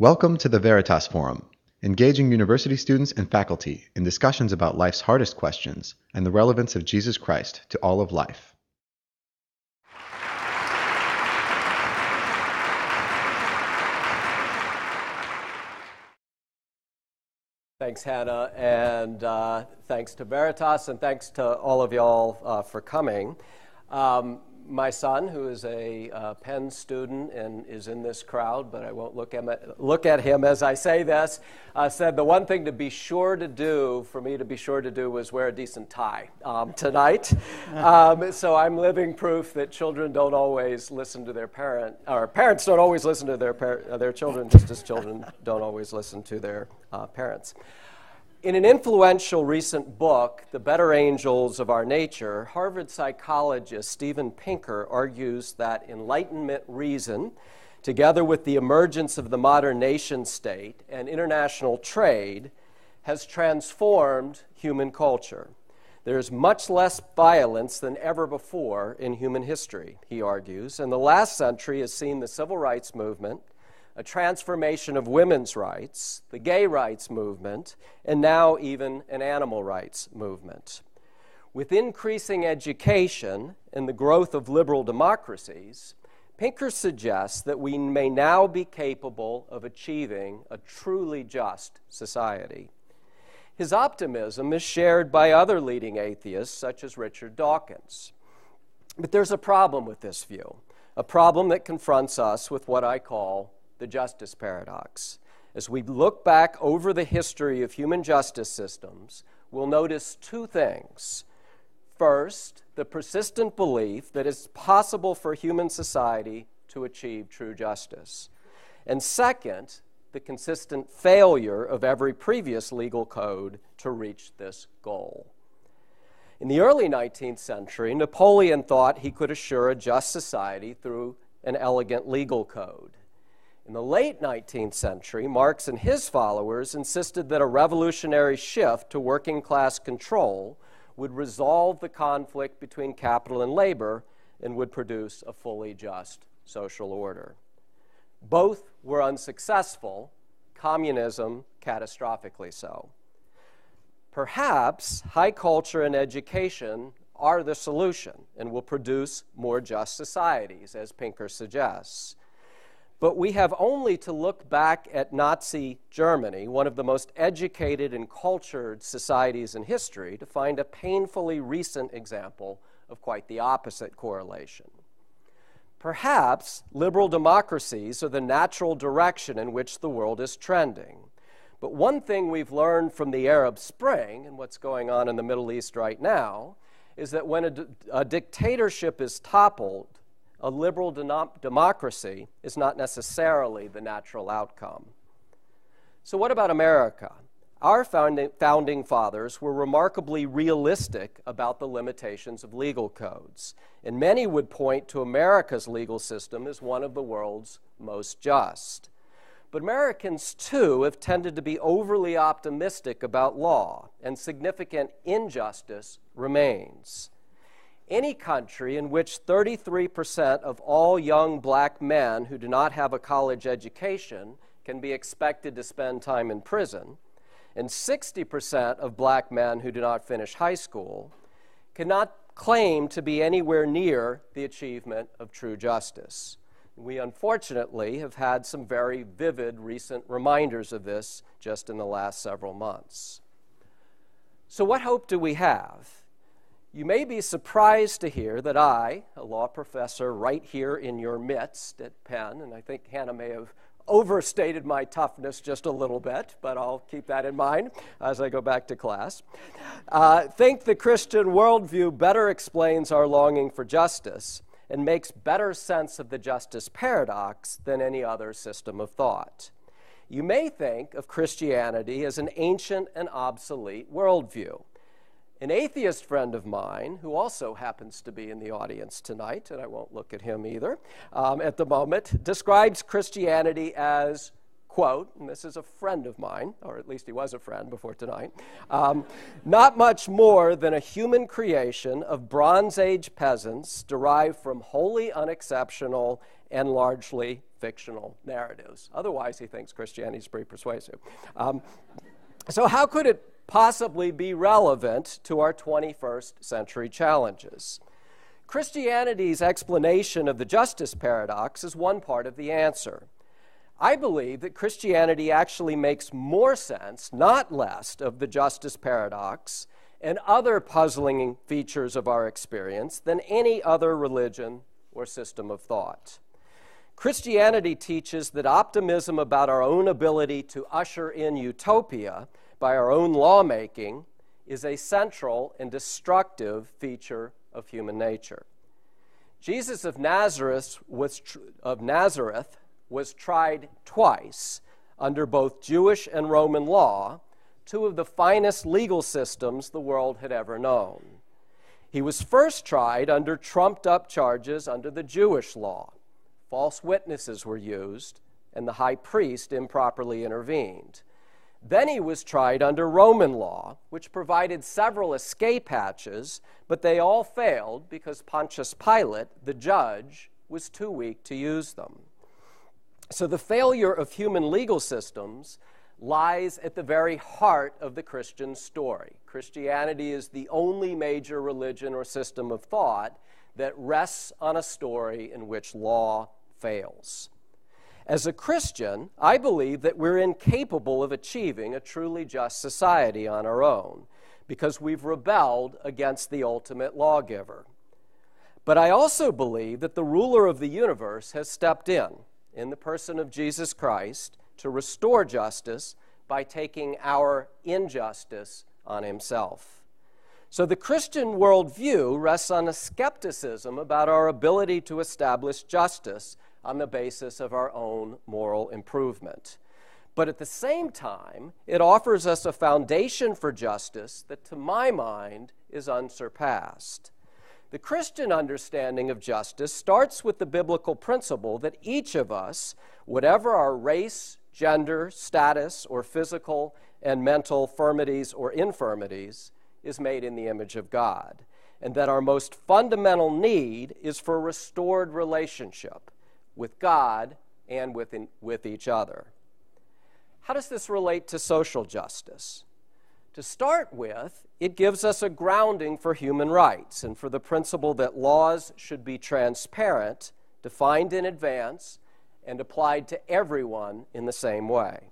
Welcome to the Veritas Forum, engaging university students and faculty in discussions about life's hardest questions and the relevance of Jesus Christ to all of life. Thanks, Hannah, and uh, thanks to Veritas, and thanks to all of y'all uh, for coming. Um, my son, who is a uh, Penn student and is in this crowd, but I won't look at, look at him as I say this, uh, said the one thing to be sure to do, for me to be sure to do, was wear a decent tie um, tonight. Um, so I'm living proof that children don't always listen to their parent, or parents don't always listen to their, par- uh, their children, just as children don't always listen to their uh, parents. In an influential recent book, The Better Angels of Our Nature, Harvard psychologist Steven Pinker argues that Enlightenment reason, together with the emergence of the modern nation state and international trade, has transformed human culture. There is much less violence than ever before in human history, he argues, and the last century has seen the civil rights movement a transformation of women's rights, the gay rights movement, and now even an animal rights movement. With increasing education and the growth of liberal democracies, Pinker suggests that we may now be capable of achieving a truly just society. His optimism is shared by other leading atheists, such as Richard Dawkins. But there's a problem with this view, a problem that confronts us with what I call the justice paradox. As we look back over the history of human justice systems, we'll notice two things. First, the persistent belief that it's possible for human society to achieve true justice. And second, the consistent failure of every previous legal code to reach this goal. In the early 19th century, Napoleon thought he could assure a just society through an elegant legal code. In the late 19th century, Marx and his followers insisted that a revolutionary shift to working class control would resolve the conflict between capital and labor and would produce a fully just social order. Both were unsuccessful, communism catastrophically so. Perhaps high culture and education are the solution and will produce more just societies, as Pinker suggests. But we have only to look back at Nazi Germany, one of the most educated and cultured societies in history, to find a painfully recent example of quite the opposite correlation. Perhaps liberal democracies are the natural direction in which the world is trending. But one thing we've learned from the Arab Spring and what's going on in the Middle East right now is that when a, a dictatorship is toppled, a liberal democracy is not necessarily the natural outcome. So, what about America? Our founding, fathers were remarkably realistic about the limitations of legal codes, and many would point to America's legal system as one of the world's most just. But Americans, too, have tended to be overly optimistic about law, and significant injustice remains any country in which 33% of all young black men who do not have a college education can be expected to spend time in prison, and 60% of black men who do not finish high school cannot claim to be anywhere near the achievement of true justice. We unfortunately have had some very vivid recent reminders of this just in the last several months. So, what hope do we have? You may be surprised to hear that I, a law professor right here in your midst at Penn, and I think Hannah may have overstated my toughness just a little bit, but I'll keep that in mind as I go back to class. Uh, think the Christian worldview better explains our longing for justice and makes better sense of the justice paradox than any other system of thought. You may think of Christianity as an ancient and obsolete worldview. An atheist friend of mine, who also happens to be in the audience tonight, and I won't look at him either um, at the moment, describes Christianity as, quote, and this is a friend of mine, or at least he was a friend before tonight, um, not much more than a human creation of Bronze Age peasants derived from wholly unexceptional and largely fictional narratives. Otherwise, he thinks Christianity is pretty persuasive. Um, so, how could it possibly be relevant to our 21st century challenges? Christianity's explanation of the justice paradox is one part of the answer. I believe that Christianity actually makes more sense, not less, of the justice paradox and other puzzling features of our experience than any other religion or system of thought. Christianity teaches that optimism about our own ability to usher in utopia by our own lawmaking is a central and destructive feature of human nature. Jesus of Nazareth was, of Nazareth was tried twice under both Jewish and Roman law, two of the finest legal systems the world had ever known. He was first tried under trumped up charges under the Jewish law false witnesses were used, and the high priest improperly intervened. Then he was tried under Roman law, which provided several escape hatches, but they all failed because Pontius Pilate, the judge, was too weak to use them. So the failure of human legal systems lies at the very heart of the Christian story. Christianity is the only major religion or system of thought that rests on a story in which law fails. As a Christian, I believe that we're incapable of achieving a truly just society on our own because we've rebelled against the ultimate lawgiver. But I also believe that the ruler of the universe has stepped in, in the person of Jesus Christ, to restore justice by taking our injustice on himself. So the Christian worldview rests on a skepticism about our ability to establish justice on the basis of our own moral improvement. But at the same time, it offers us a foundation for justice that, to my mind, is unsurpassed. The Christian understanding of justice starts with the biblical principle that each of us, whatever our race, gender, status, or physical and mental firmities or infirmities, is made in the image of God, and that our most fundamental need is for restored relationship with God and with, in, with each other. How does this relate to social justice? To start with, it gives us a grounding for human rights and for the principle that laws should be transparent, defined in advance, and applied to everyone in the same way.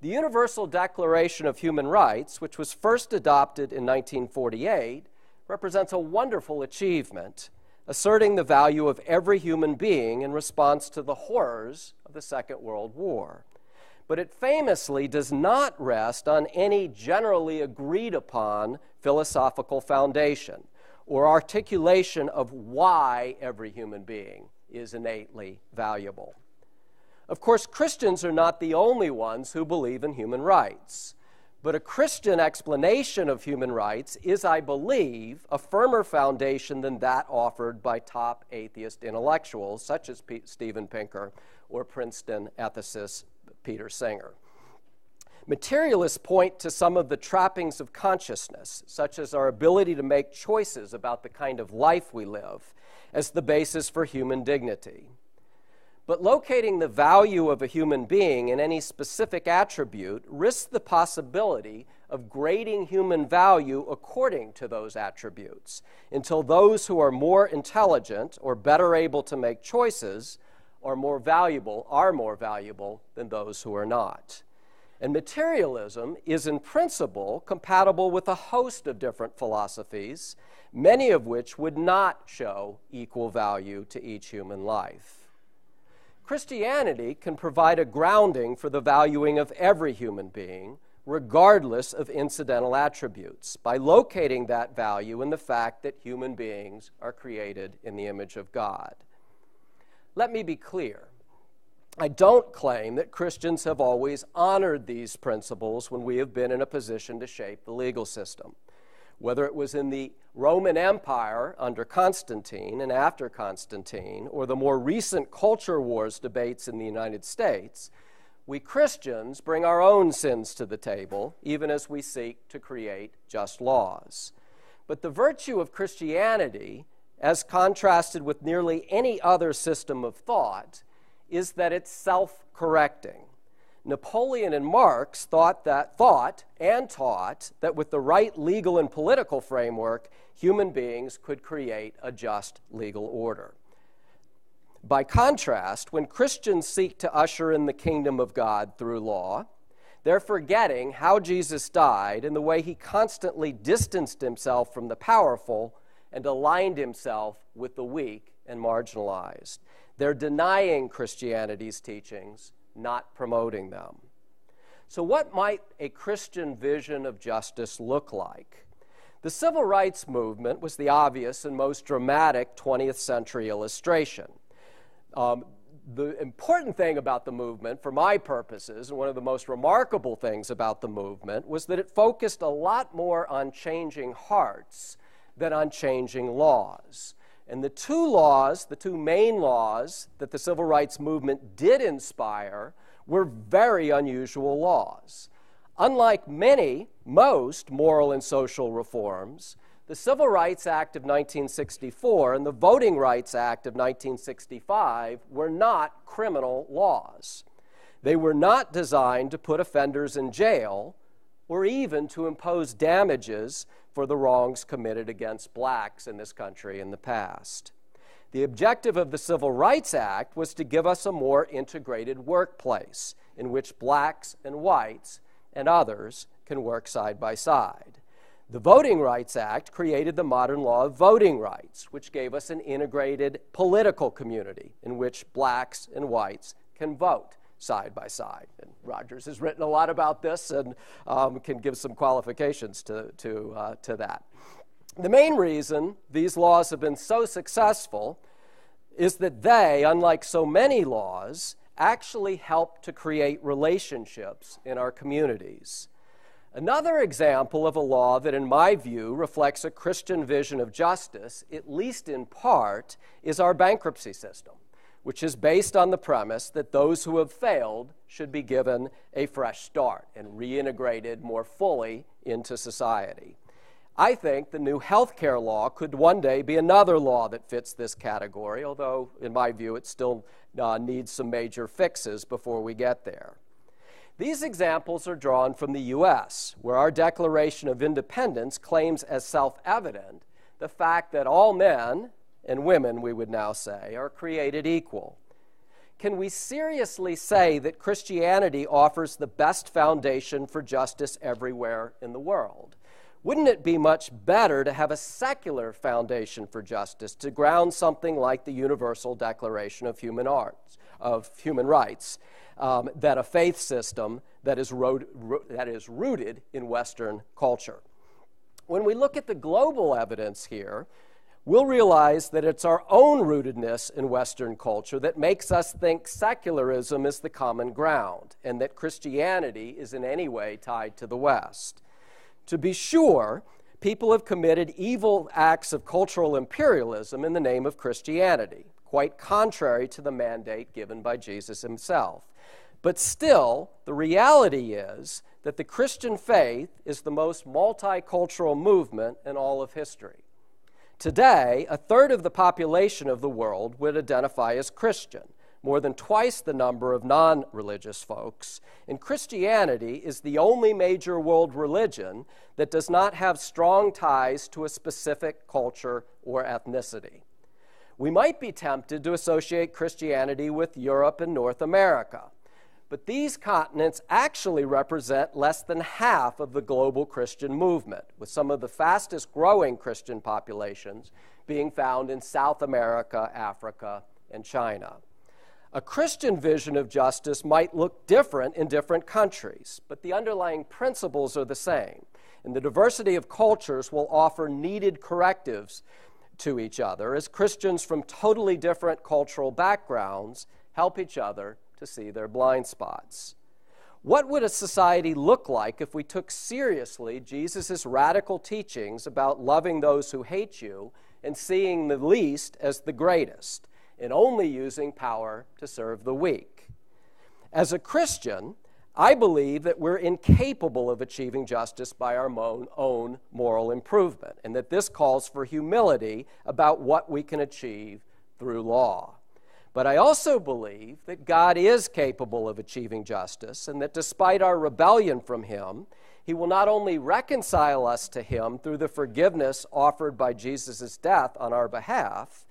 The Universal Declaration of Human Rights, which was first adopted in 1948, represents a wonderful achievement, asserting the value of every human being in response to the horrors of the Second World War. But it famously does not rest on any generally agreed upon philosophical foundation or articulation of why every human being is innately valuable. Of course, Christians are not the only ones who believe in human rights. But a Christian explanation of human rights is, I believe, a firmer foundation than that offered by top atheist intellectuals such as P- Steven Pinker or Princeton ethicist Peter Singer. Materialists point to some of the trappings of consciousness, such as our ability to make choices about the kind of life we live, as the basis for human dignity. But locating the value of a human being in any specific attribute risks the possibility of grading human value according to those attributes until those who are more intelligent or better able to make choices are more valuable are more valuable than those who are not. And materialism is in principle compatible with a host of different philosophies, many of which would not show equal value to each human life. Christianity can provide a grounding for the valuing of every human being, regardless of incidental attributes, by locating that value in the fact that human beings are created in the image of God. Let me be clear. I don't claim that Christians have always honored these principles when we have been in a position to shape the legal system whether it was in the Roman Empire under Constantine and after Constantine, or the more recent culture wars debates in the United States, we Christians bring our own sins to the table, even as we seek to create just laws. But the virtue of Christianity as contrasted with nearly any other system of thought, is that it's self correcting. Napoleon and Marx thought that thought and taught that with the right legal and political framework, human beings could create a just legal order. By contrast, when Christians seek to usher in the kingdom of God through law, they're forgetting how Jesus died and the way he constantly distanced himself from the powerful and aligned himself with the weak and marginalized. They're denying Christianity's teachings, not promoting them. So, what might a Christian vision of justice look like? The civil rights movement was the obvious and most dramatic 20th century illustration. Um, the important thing about the movement, for my purposes, and one of the most remarkable things about the movement, was that it focused a lot more on changing hearts than on changing laws. And the two laws, the two main laws that the civil rights movement did inspire, were very unusual laws. Unlike many, most moral and social reforms, the Civil Rights Act of 1964 and the Voting Rights Act of 1965 were not criminal laws. They were not designed to put offenders in jail or even to impose damages for the wrongs committed against blacks in this country in the past. The objective of the Civil Rights Act was to give us a more integrated workplace in which blacks and whites and others can work side by side. The Voting Rights Act created the modern law of voting rights, which gave us an integrated political community in which blacks and whites can vote side by side. And Rogers has written a lot about this and um, can give some qualifications to, to, uh, to that. The main reason these laws have been so successful is that they, unlike so many laws, actually help to create relationships in our communities. Another example of a law that, in my view, reflects a Christian vision of justice, at least in part, is our bankruptcy system, which is based on the premise that those who have failed should be given a fresh start and reintegrated more fully into society. I think the new health care law could one day be another law that fits this category, although, in my view, it still uh, needs some major fixes before we get there. These examples are drawn from the U.S., where our Declaration of Independence claims as self evident the fact that all men, and women, we would now say, are created equal. Can we seriously say that Christianity offers the best foundation for justice everywhere in the world? Wouldn't it be much better to have a secular foundation for justice to ground something like the Universal Declaration of Human Arts, of Human Rights? um, that a faith system that is, ro- that is rooted in Western culture. When we look at the global evidence here, we'll realize that it's our own rootedness in Western culture that makes us think secularism is the common ground and that Christianity is in any way tied to the West. To be sure, people have committed evil acts of cultural imperialism in the name of Christianity, quite contrary to the mandate given by Jesus himself. But still, the reality is that the Christian faith is the most multicultural movement in all of history. Today, a third of the population of the world would identify as Christian, more than twice the number of non religious folks. And Christianity is the only major world religion that does not have strong ties to a specific culture or ethnicity. We might be tempted to associate Christianity with Europe and North America. But these continents actually represent less than half of the global Christian movement, with some of the fastest growing Christian populations being found in South America, Africa, and China. A Christian vision of justice might look different in different countries, but the underlying principles are the same. And the diversity of cultures will offer needed correctives to each other as Christians from totally different cultural backgrounds help each other to see their blind spots. What would a society look like if we took seriously Jesus' radical teachings about loving those who hate you and seeing the least as the greatest, and only using power to serve the weak? As a Christian, I believe that we're incapable of achieving justice by our own moral improvement, and that this calls for humility about what we can achieve through law. But I also believe that God is capable of achieving justice, and that despite our rebellion from Him, He will not only reconcile us to Him through the forgiveness offered by Jesus' death on our behalf,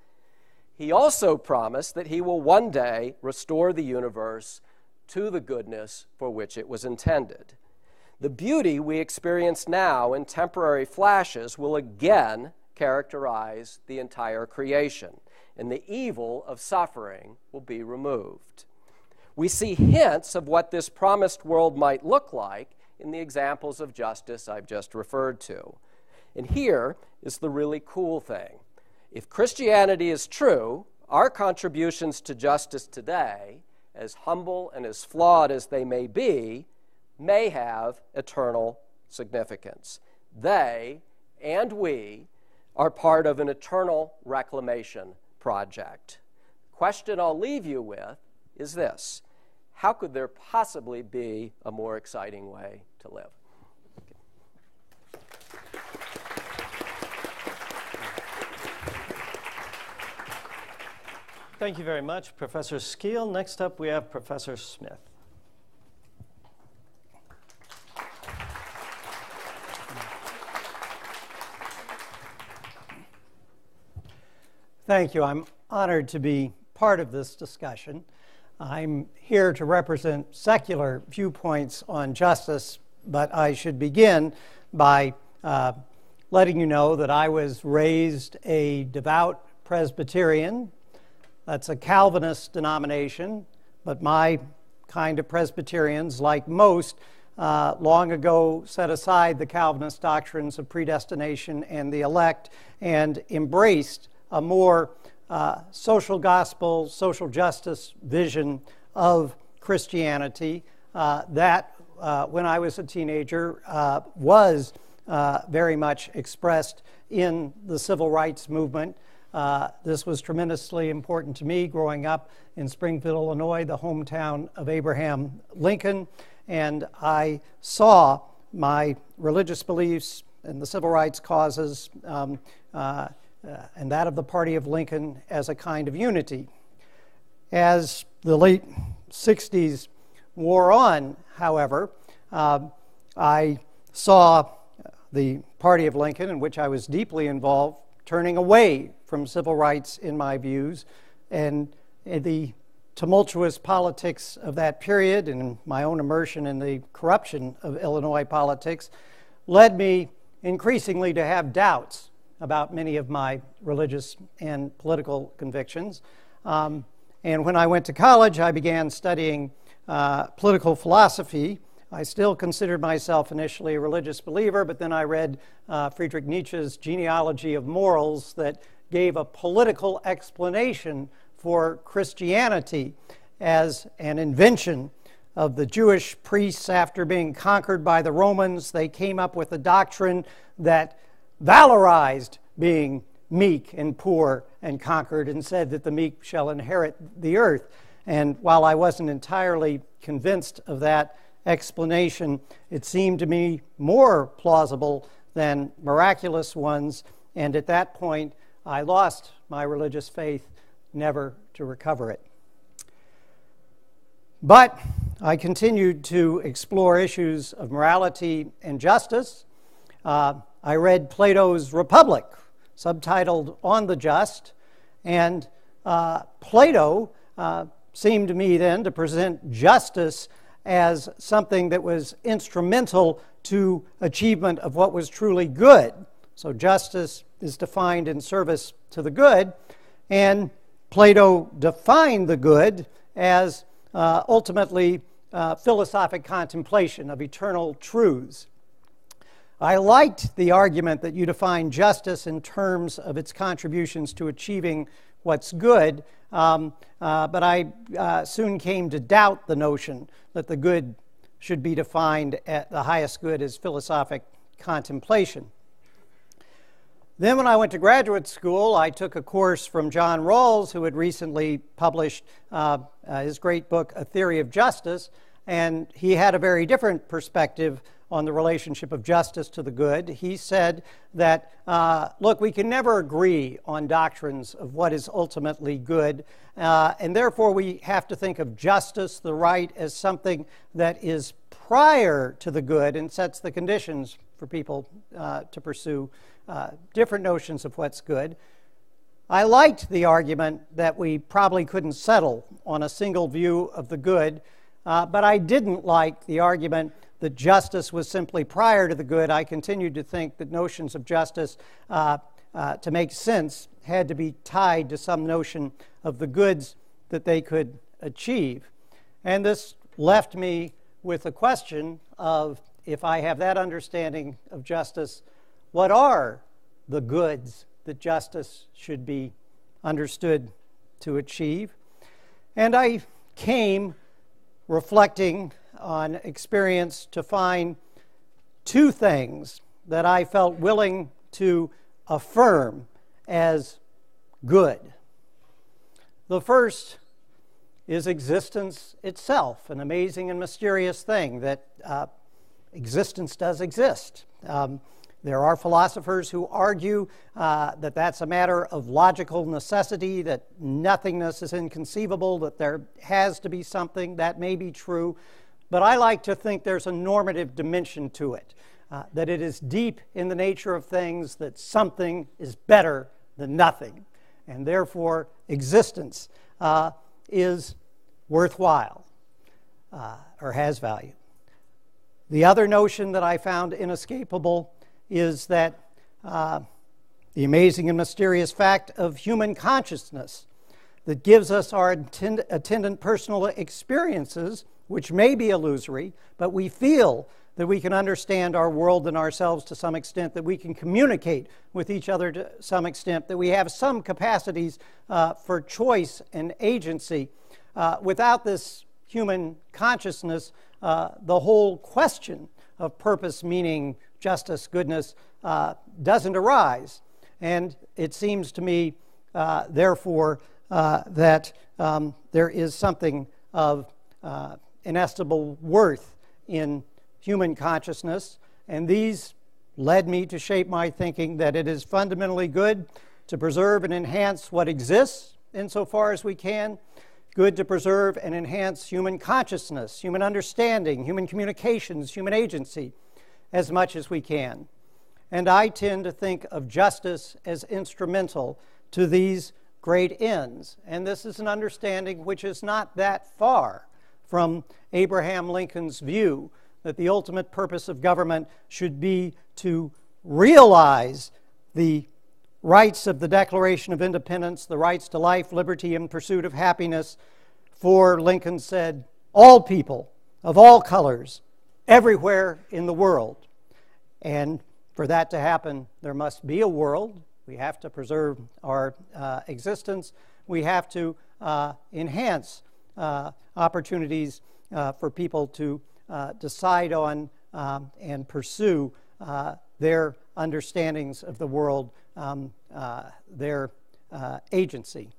He also promised that He will one day restore the universe to the goodness for which it was intended. The beauty we experience now in temporary flashes will again characterize the entire creation, and the evil of suffering will be removed. We see hints of what this promised world might look like in the examples of justice I've just referred to. And here is the really cool thing. If Christianity is true, our contributions to justice today as humble and as flawed as they may be, may have eternal significance. They and we are part of an eternal reclamation project. The question I'll leave you with is this How could there possibly be a more exciting way to live? Thank you very much, Professor Skeel. Next up, we have Professor Smith. Thank you. I'm honored to be part of this discussion. I'm here to represent secular viewpoints on justice, but I should begin by uh, letting you know that I was raised a devout Presbyterian that's a Calvinist denomination, but my kind of Presbyterians, like most, uh, long ago set aside the Calvinist doctrines of predestination and the elect and embraced a more uh, social gospel, social justice vision of Christianity uh, that, uh, when I was a teenager, uh, was uh, very much expressed in the civil rights movement. Uh, this was tremendously important to me growing up in Springfield, Illinois, the hometown of Abraham Lincoln. And I saw my religious beliefs and the civil rights causes um, uh, and that of the party of Lincoln as a kind of unity. As the late 60s wore on, however, uh, I saw the party of Lincoln, in which I was deeply involved, turning away from civil rights in my views, and the tumultuous politics of that period and my own immersion in the corruption of Illinois politics led me increasingly to have doubts about many of my religious and political convictions. Um, and when I went to college, I began studying uh, political philosophy I still considered myself initially a religious believer, but then I read uh, Friedrich Nietzsche's Genealogy of Morals that gave a political explanation for Christianity as an invention of the Jewish priests after being conquered by the Romans. They came up with a doctrine that valorized being meek and poor and conquered and said that the meek shall inherit the earth. And while I wasn't entirely convinced of that, explanation, it seemed to me more plausible than miraculous ones, and at that point, I lost my religious faith, never to recover it. But I continued to explore issues of morality and justice. Uh, I read Plato's Republic, subtitled On the Just, and uh, Plato uh, seemed to me then to present justice as something that was instrumental to achievement of what was truly good. So justice is defined in service to the good, and Plato defined the good as uh, ultimately uh, philosophic contemplation of eternal truths. I liked the argument that you define justice in terms of its contributions to achieving what's good, um, uh, but I uh, soon came to doubt the notion that the good should be defined at the highest good as philosophic contemplation. Then, when I went to graduate school, I took a course from John Rawls, who had recently published uh, uh his great book, A Theory of Justice. and he had a very different perspective on the relationship of justice to the good. He said that, uh, look, we can never agree on doctrines of what is ultimately good, uh, and therefore we have to think of justice, the right, as something that is prior to the good and sets the conditions for people uh, to pursue uh, different notions of what's good. I liked the argument that we probably couldn't settle on a single view of the good, uh, but I didn't like the argument that justice was simply prior to the good. I continued to think that notions of justice, uh, uh, to make sense, had to be tied to some notion of the goods that they could achieve. And this left me with the question of if I have that understanding of justice, what are the goods that justice should be understood to achieve? And I came reflecting on experience to find two things that I felt willing to affirm as good. The first is existence itself, an amazing and mysterious thing that uh, existence does exist. Um, there are philosophers who argue uh, that that's a matter of logical necessity, that nothingness is inconceivable, that there has to be something. That may be true. But I like to think there's a normative dimension to it, uh, that it is deep in the nature of things, that something is better than nothing. And therefore, existence uh, is worthwhile uh, or has value. The other notion that I found inescapable is that uh, the amazing and mysterious fact of human consciousness that gives us our attendant personal experiences, which may be illusory, but we feel that we can understand our world and ourselves to some extent, that we can communicate with each other to some extent, that we have some capacities uh, for choice and agency. Uh, without this human consciousness, uh, the whole question of purpose, meaning, justice, goodness uh, doesn't arise. And it seems to me, uh, therefore, uh, that um, there is something of inestimable worth in human consciousness. And these led me to shape my thinking that it is fundamentally good to preserve and enhance what exists insofar as we can good to preserve and enhance human consciousness, human understanding, human communications, human agency as much as we can. And I tend to think of justice as instrumental to these great ends. And this is an understanding which is not that far from Abraham Lincoln's view that the ultimate purpose of government should be to realize the rights of the Declaration of Independence, the rights to life, liberty, and pursuit of happiness. For Lincoln said, all people of all colors, everywhere in the world. And for that to happen, there must be a world. We have to preserve our uh, existence. We have to uh, enhance opportunities uh, for people to uh, decide on um, and pursue uh, their understandings of the world um, uh, their uh, agency.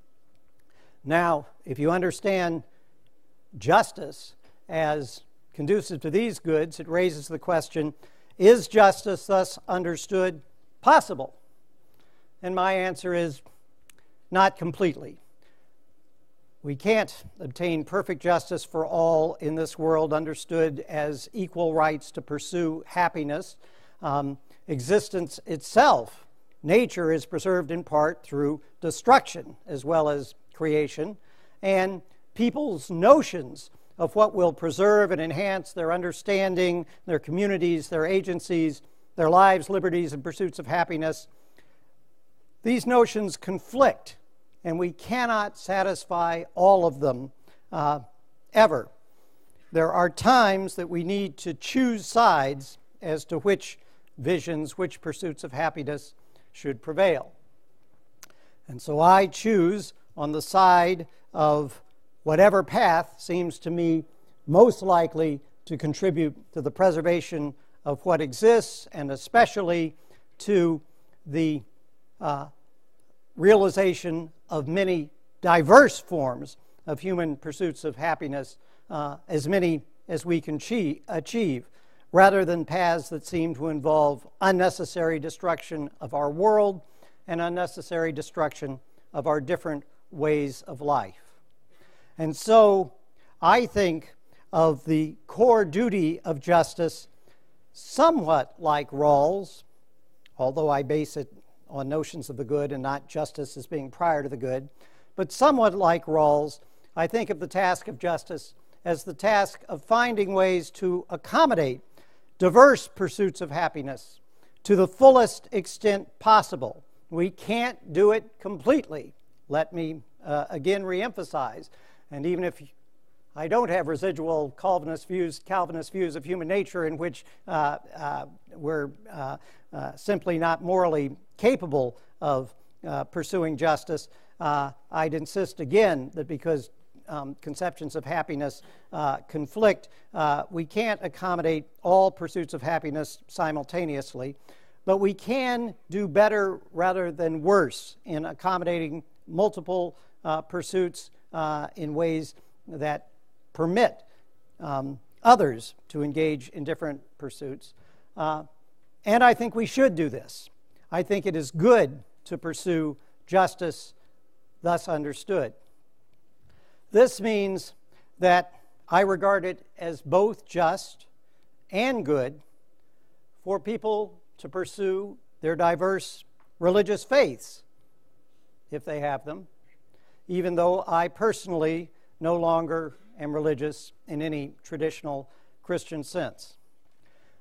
Now, if you understand justice as conducive to these goods, it raises the question is justice thus understood possible? And my answer is not completely. We can't obtain perfect justice for all in this world, understood as equal rights to pursue happiness. Um, existence itself Nature is preserved in part through destruction as well as creation, and people's notions of what will preserve and enhance their understanding, their communities, their agencies, their lives, liberties, and pursuits of happiness. These notions conflict, and we cannot satisfy all of them uh, ever. There are times that we need to choose sides as to which visions, which pursuits of happiness should prevail. And so I choose on the side of whatever path seems to me most likely to contribute to the preservation of what exists and especially to the uh, realization of many diverse forms of human pursuits of happiness, uh, as many as we can achieve, rather than paths that seem to involve unnecessary destruction of our world and unnecessary destruction of our different ways of life. And so I think of the core duty of justice somewhat like Rawls, although I base it on notions of the good and not justice as being prior to the good, but somewhat like Rawls, I think of the task of justice as the task of finding ways to accommodate diverse pursuits of happiness to the fullest extent possible. We can't do it completely. Let me uh, again reemphasize, and even if I don't have residual Calvinist views, Calvinist views of human nature in which uh, uh, we're uh, uh, simply not morally capable of uh, pursuing justice. I'd insist again that because um, conceptions of happiness uh, conflict. Uh, we can't accommodate all pursuits of happiness simultaneously, but we can do better rather than worse in accommodating multiple uh, pursuits uh, in ways that permit um, others to engage in different pursuits. Uh, and I think we should do this. I think it is good to pursue justice thus understood. This means that I regard it as both just and good for people to pursue their diverse religious faiths, if they have them, even though I personally no longer am religious in any traditional Christian sense.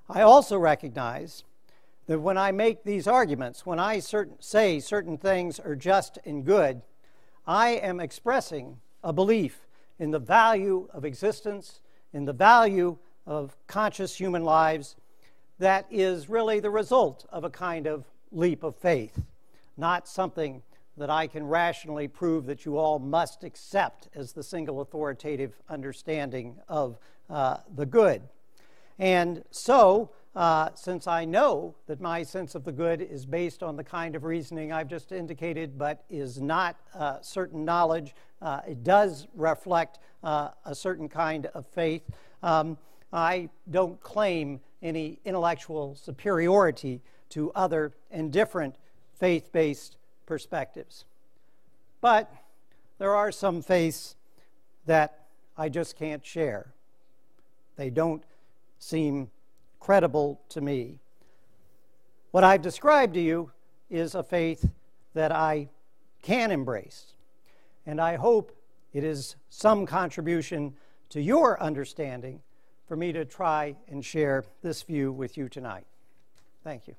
I also recognize that when I make these arguments, when I certain, say certain things are just and good, I am expressing a belief in the value of existence, in the value of conscious human lives, that is really the result of a kind of leap of faith, not something that I can rationally prove that you all must accept as the single authoritative understanding of uh, the good. And so, uh, since I know that my sense of the good is based on the kind of reasoning I've just indicated, but is not uh, certain knowledge, uh, it does reflect uh, a certain kind of faith. Um, I don't claim any intellectual superiority to other and different faith based perspectives. But there are some faiths that I just can't share. They don't seem credible to me. What I've described to you is a faith that I can embrace, and I hope it is some contribution to your understanding for me to try and share this view with you tonight. Thank you.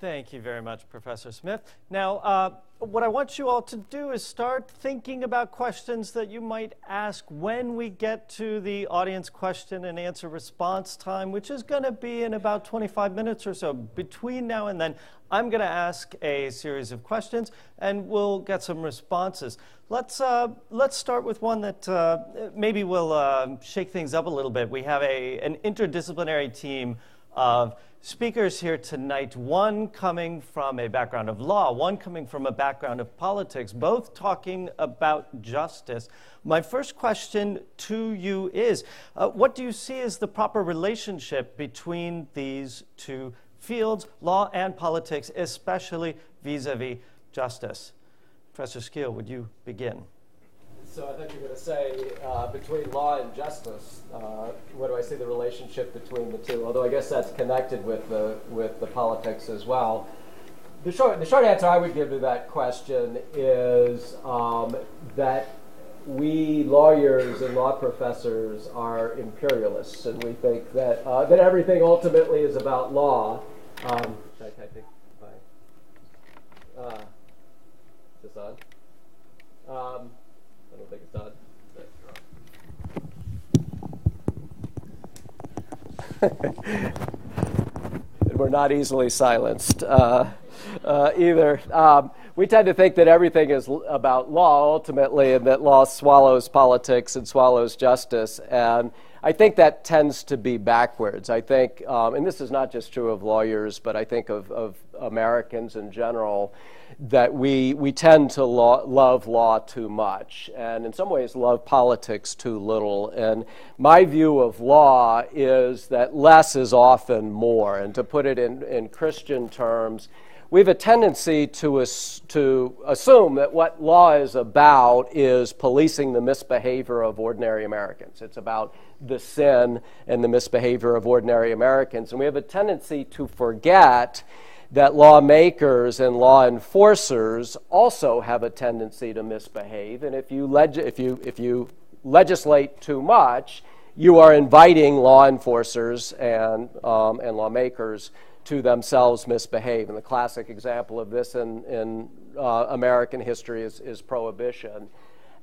Thank you very much, Professor Smith. Now, uh, what I want you all to do is start thinking about questions that you might ask when we get to the audience question and answer response time, which is going to be in about 25 minutes or so. Between now and then, I'm going to ask a series of questions and we'll get some responses. Let's, uh, let's start with one that uh, maybe will uh, shake things up a little bit. We have a, an interdisciplinary team of speakers here tonight, one coming from a background of law, one coming from a background of politics, both talking about justice. My first question to you is uh, what do you see as the proper relationship between these two fields, law and politics, especially vis a vis justice? Professor Skeel, would you begin? So I thought you were going to say uh, between law and justice. Uh, what do I see the relationship between the two? Although I guess that's connected with the with the politics as well. The short the short answer I would give to that question is um, that we lawyers and law professors are imperialists, and we think that uh, that everything ultimately is about law. Um, I, I think my, uh, is this on? Um, think it's we're not easily silenced uh, uh, either. Um, we tend to think that everything is about law ultimately, and that law swallows politics and swallows justice. And I think that tends to be backwards. I think, um, and this is not just true of lawyers, but I think of, of Americans in general that we, we tend to lo- love law too much, and in some ways love politics too little. And my view of law is that less is often more. And to put it in, in Christian terms, we have a tendency to, as, to assume that what law is about is policing the misbehavior of ordinary Americans. It's about the sin and the misbehavior of ordinary Americans. And we have a tendency to forget that lawmakers and law enforcers also have a tendency to misbehave. And if you, leg- if you, if you legislate too much, you are inviting law enforcers and, um, and lawmakers to themselves misbehave. And the classic example of this in, in uh, American history is, is prohibition.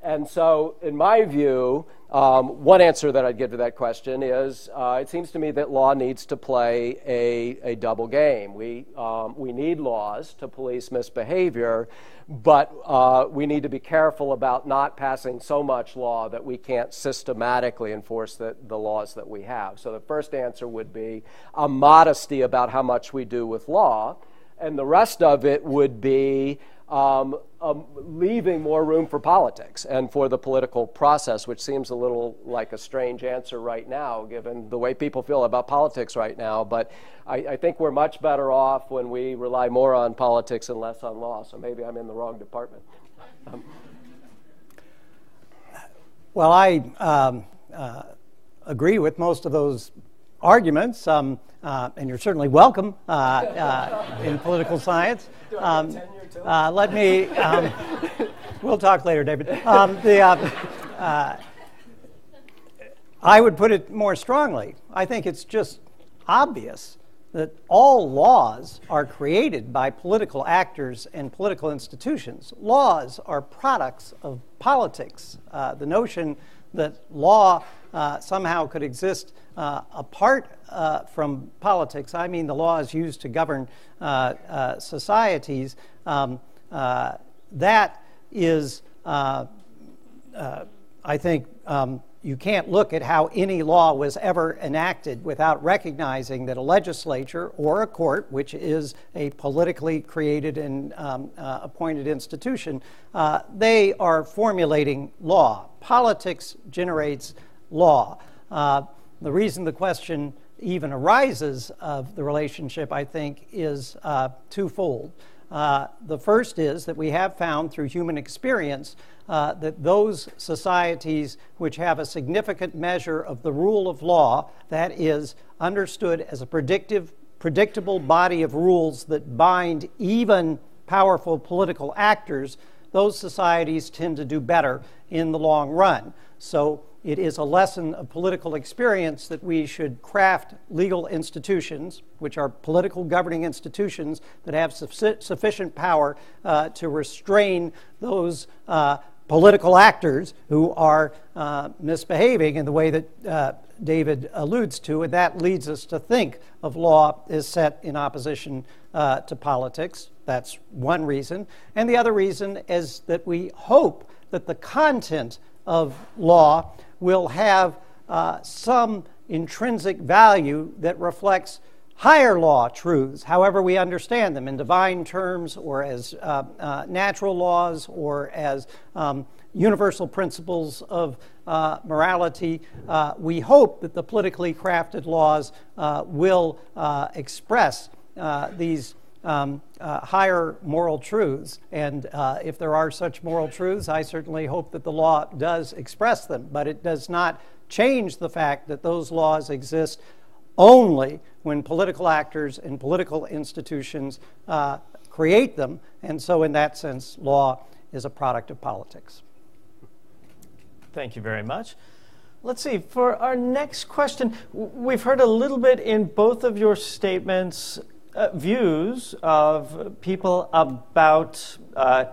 And so, in my view, um, one answer that I'd give to that question is uh, it seems to me that law needs to play a, a double game. We, um, we need laws to police misbehavior, but uh, we need to be careful about not passing so much law that we can't systematically enforce the, the laws that we have. So, the first answer would be a modesty about how much we do with law, and the rest of it would be um, um, leaving more room for politics and for the political process, which seems a little like a strange answer right now, given the way people feel about politics right now. But I, I think we're much better off when we rely more on politics and less on law. So maybe I'm in the wrong department. Um, well, I um, uh, agree with most of those arguments, um, uh, and you're certainly welcome uh, uh in political science. Uh, let me, um, we'll talk later, David. Um, the, uh, I would put it more strongly. I think it's just obvious that all laws are created by political actors and political institutions. Laws are products of politics. Uh, the notion that law uh, somehow could exist uh, apart uh, from politics, I mean the laws used to govern uh, uh, societies, um, uh, that is, I think, um, you can't look at how any law was ever enacted without recognizing that a legislature or a court, which is a politically created and um, uh, appointed institution, uh, they are formulating law. Politics generates law. Uh, the reason the question even arises of the relationship, I think, is uh, twofold. Uh, the first is that we have found through human experience uh, that those societies which have a significant measure of the rule of law, that is, understood as a predictive, predictable body of rules that bind even powerful political actors, those societies tend to do better in the long run. So it is a lesson of political experience that we should craft legal institutions, which are political governing institutions that have sufficient power uh, to restrain those uh, political actors who are uh, misbehaving in the way that uh, David alludes to. And that leads us to think of law as set in opposition uh, to politics. That's one reason. And the other reason is that we hope that the content of law will have uh, some intrinsic value that reflects higher law truths, however we understand them, in divine terms or as uh, uh, natural laws or as um, universal principles of uh, morality. Uh, we hope that the politically crafted laws uh, will uh, express these um, uh, higher moral truths. And uh, if there are such moral truths, I certainly hope that the law does express them. But it does not change the fact that those laws exist only when political actors and political institutions uh, create them. And so, in that sense, law is a product of politics. Thank you very much. Let's see, for our next question, we've heard a little bit in both of your statements uh, views of people about uh,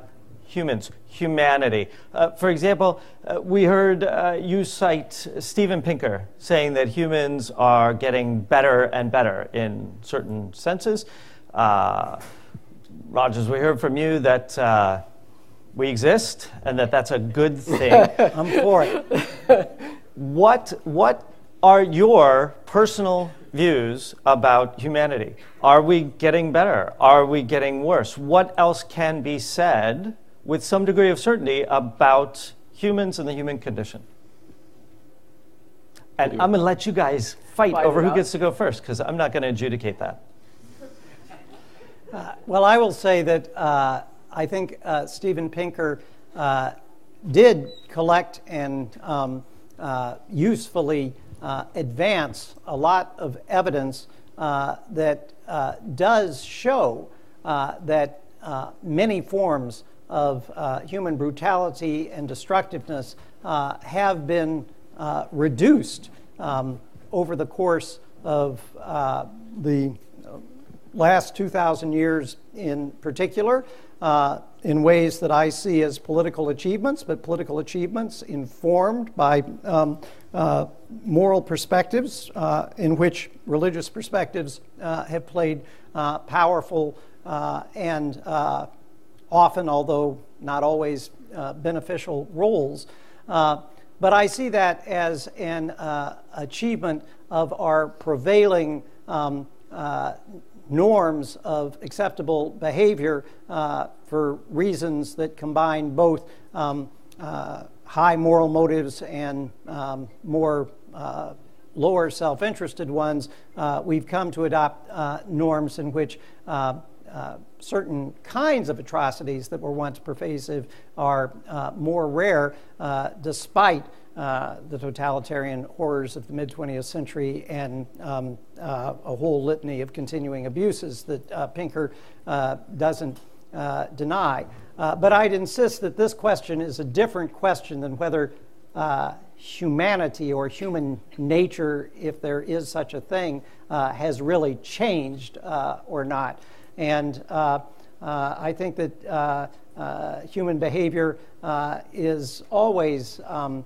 humans, humanity. Uh, for example, uh, we heard uh, you cite Steven Pinker saying that humans are getting better and better in certain senses. Uh, Rogers, we heard from you that we exist and that that's a good thing. I'm for it. what, what are your personal views about humanity. Are we getting better? Are we getting worse? What else can be said with some degree of certainty about humans and the human condition? And I'm going to let you guys fight, Fight over who gets to go first because I'm not going to adjudicate that. Well, I will say that uh, I think uh, Steven Pinker uh, did collect and um, uh, usefully uh, advance a lot of evidence uh, that uh, does show uh, that many forms of human brutality and destructiveness have been reduced um, over the course of the last 2,000 years in particular, uh, in ways that I see as political achievements, but political achievements informed by um, uh, moral perspectives uh, in which religious perspectives uh, have played uh, powerful and often, although not always, beneficial roles. But I see that as an achievement of our prevailing um, norms of acceptable behavior uh, for reasons that combine both um, uh, high moral motives and um, more uh, lower self interested ones. Uh, we've come to adopt uh, norms in which uh, uh, certain kinds of atrocities that were once pervasive are uh, more rare, despite the totalitarian horrors of the mid 20th century and um, a whole litany of continuing abuses that Pinker doesn't uh, deny. Uh, but I'd insist that this question is a different question than whether uh, humanity or human nature, if there is such a thing, uh, has really changed uh, or not. And uh, I think that human behavior is always um,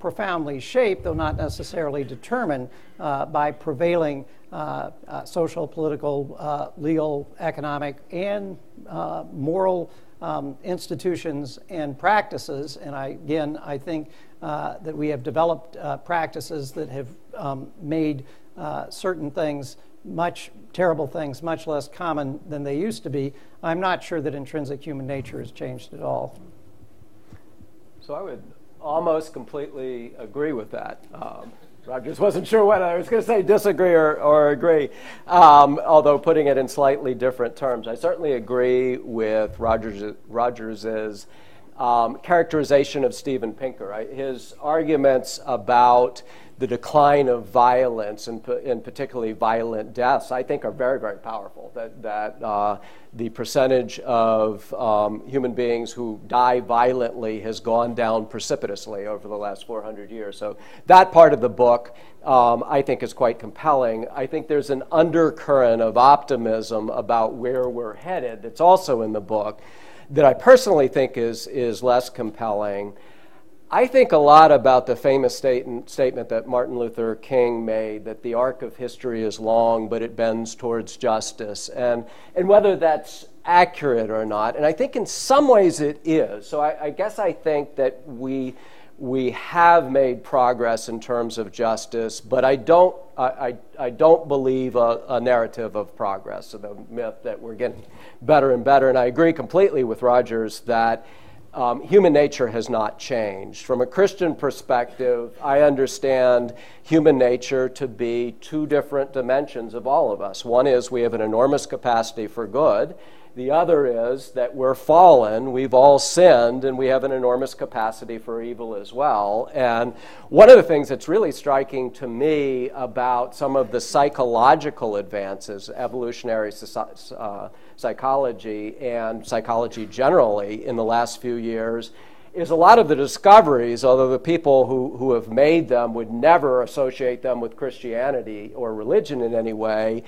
profoundly shaped, though not necessarily determined, by prevailing social, political, uh, legal, economic, and uh, moral um, institutions and practices. And I, again, I think uh, that we have developed uh, practices that have um, made uh, certain things much terrible things much less common than they used to be. I'm not sure that intrinsic human nature has changed at all. So I would almost completely agree with that. Um, I just wasn't sure whether I was going to say disagree or, or agree, um, although putting it in slightly different terms. I certainly agree with Rogers, Rogers's um, characterization of Steven Pinker. His arguments about the decline of violence and, and particularly violent deaths, I think are very, very powerful. That, that uh, the percentage of um, human beings who die violently has gone down precipitously over the last 400 years. So that part of the book um, I think is quite compelling. I think there's an undercurrent of optimism about where we're headed that's also in the book that I personally think is, is less compelling. I think a lot about the famous state- statement that Martin Luther King made that the arc of history is long, but it bends towards justice, and, and whether that's accurate or not. And I think in some ways it is. So I, I guess I think that we, we have made progress in terms of justice, but I don't, I, I, I don't believe a, a narrative of progress, so the myth that we're getting better and better. And I agree completely with Rogers that um, human nature has not changed. From a Christian perspective, I understand human nature to be two different dimensions of all of us. One is we have an enormous capacity for good. The other is that we're fallen, we've all sinned, and we have an enormous capacity for evil as well. And one of the things that's really striking to me about some of the psychological advances, evolutionary soci- uh, psychology and psychology generally in the last few years, is a lot of the discoveries, although the people who, who have made them would never associate them with Christianity or religion in any way,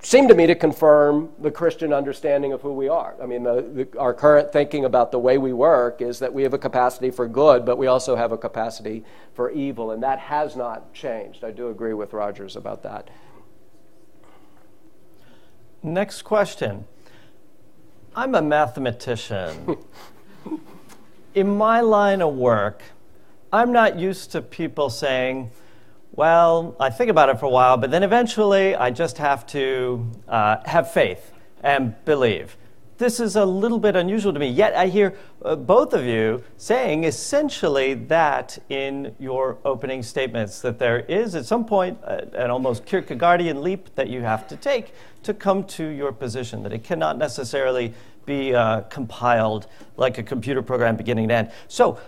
seem to me to confirm the Christian understanding of who we are. I mean, the, the, our current thinking about the way we work is that we have a capacity for good, but we also have a capacity for evil, and that has not changed. I do agree with Rogers about that. Next question. I'm a mathematician. In my line of work, I'm not used to people saying, well, I think about it for a while, but then eventually I just have to uh, have faith and believe. This is a little bit unusual to me, yet I hear uh, both of you saying essentially that in your opening statements that there is at some point uh, an almost Kierkegaardian leap that you have to take to come to your position, that it cannot necessarily be uh, compiled like a computer program beginning to end. So,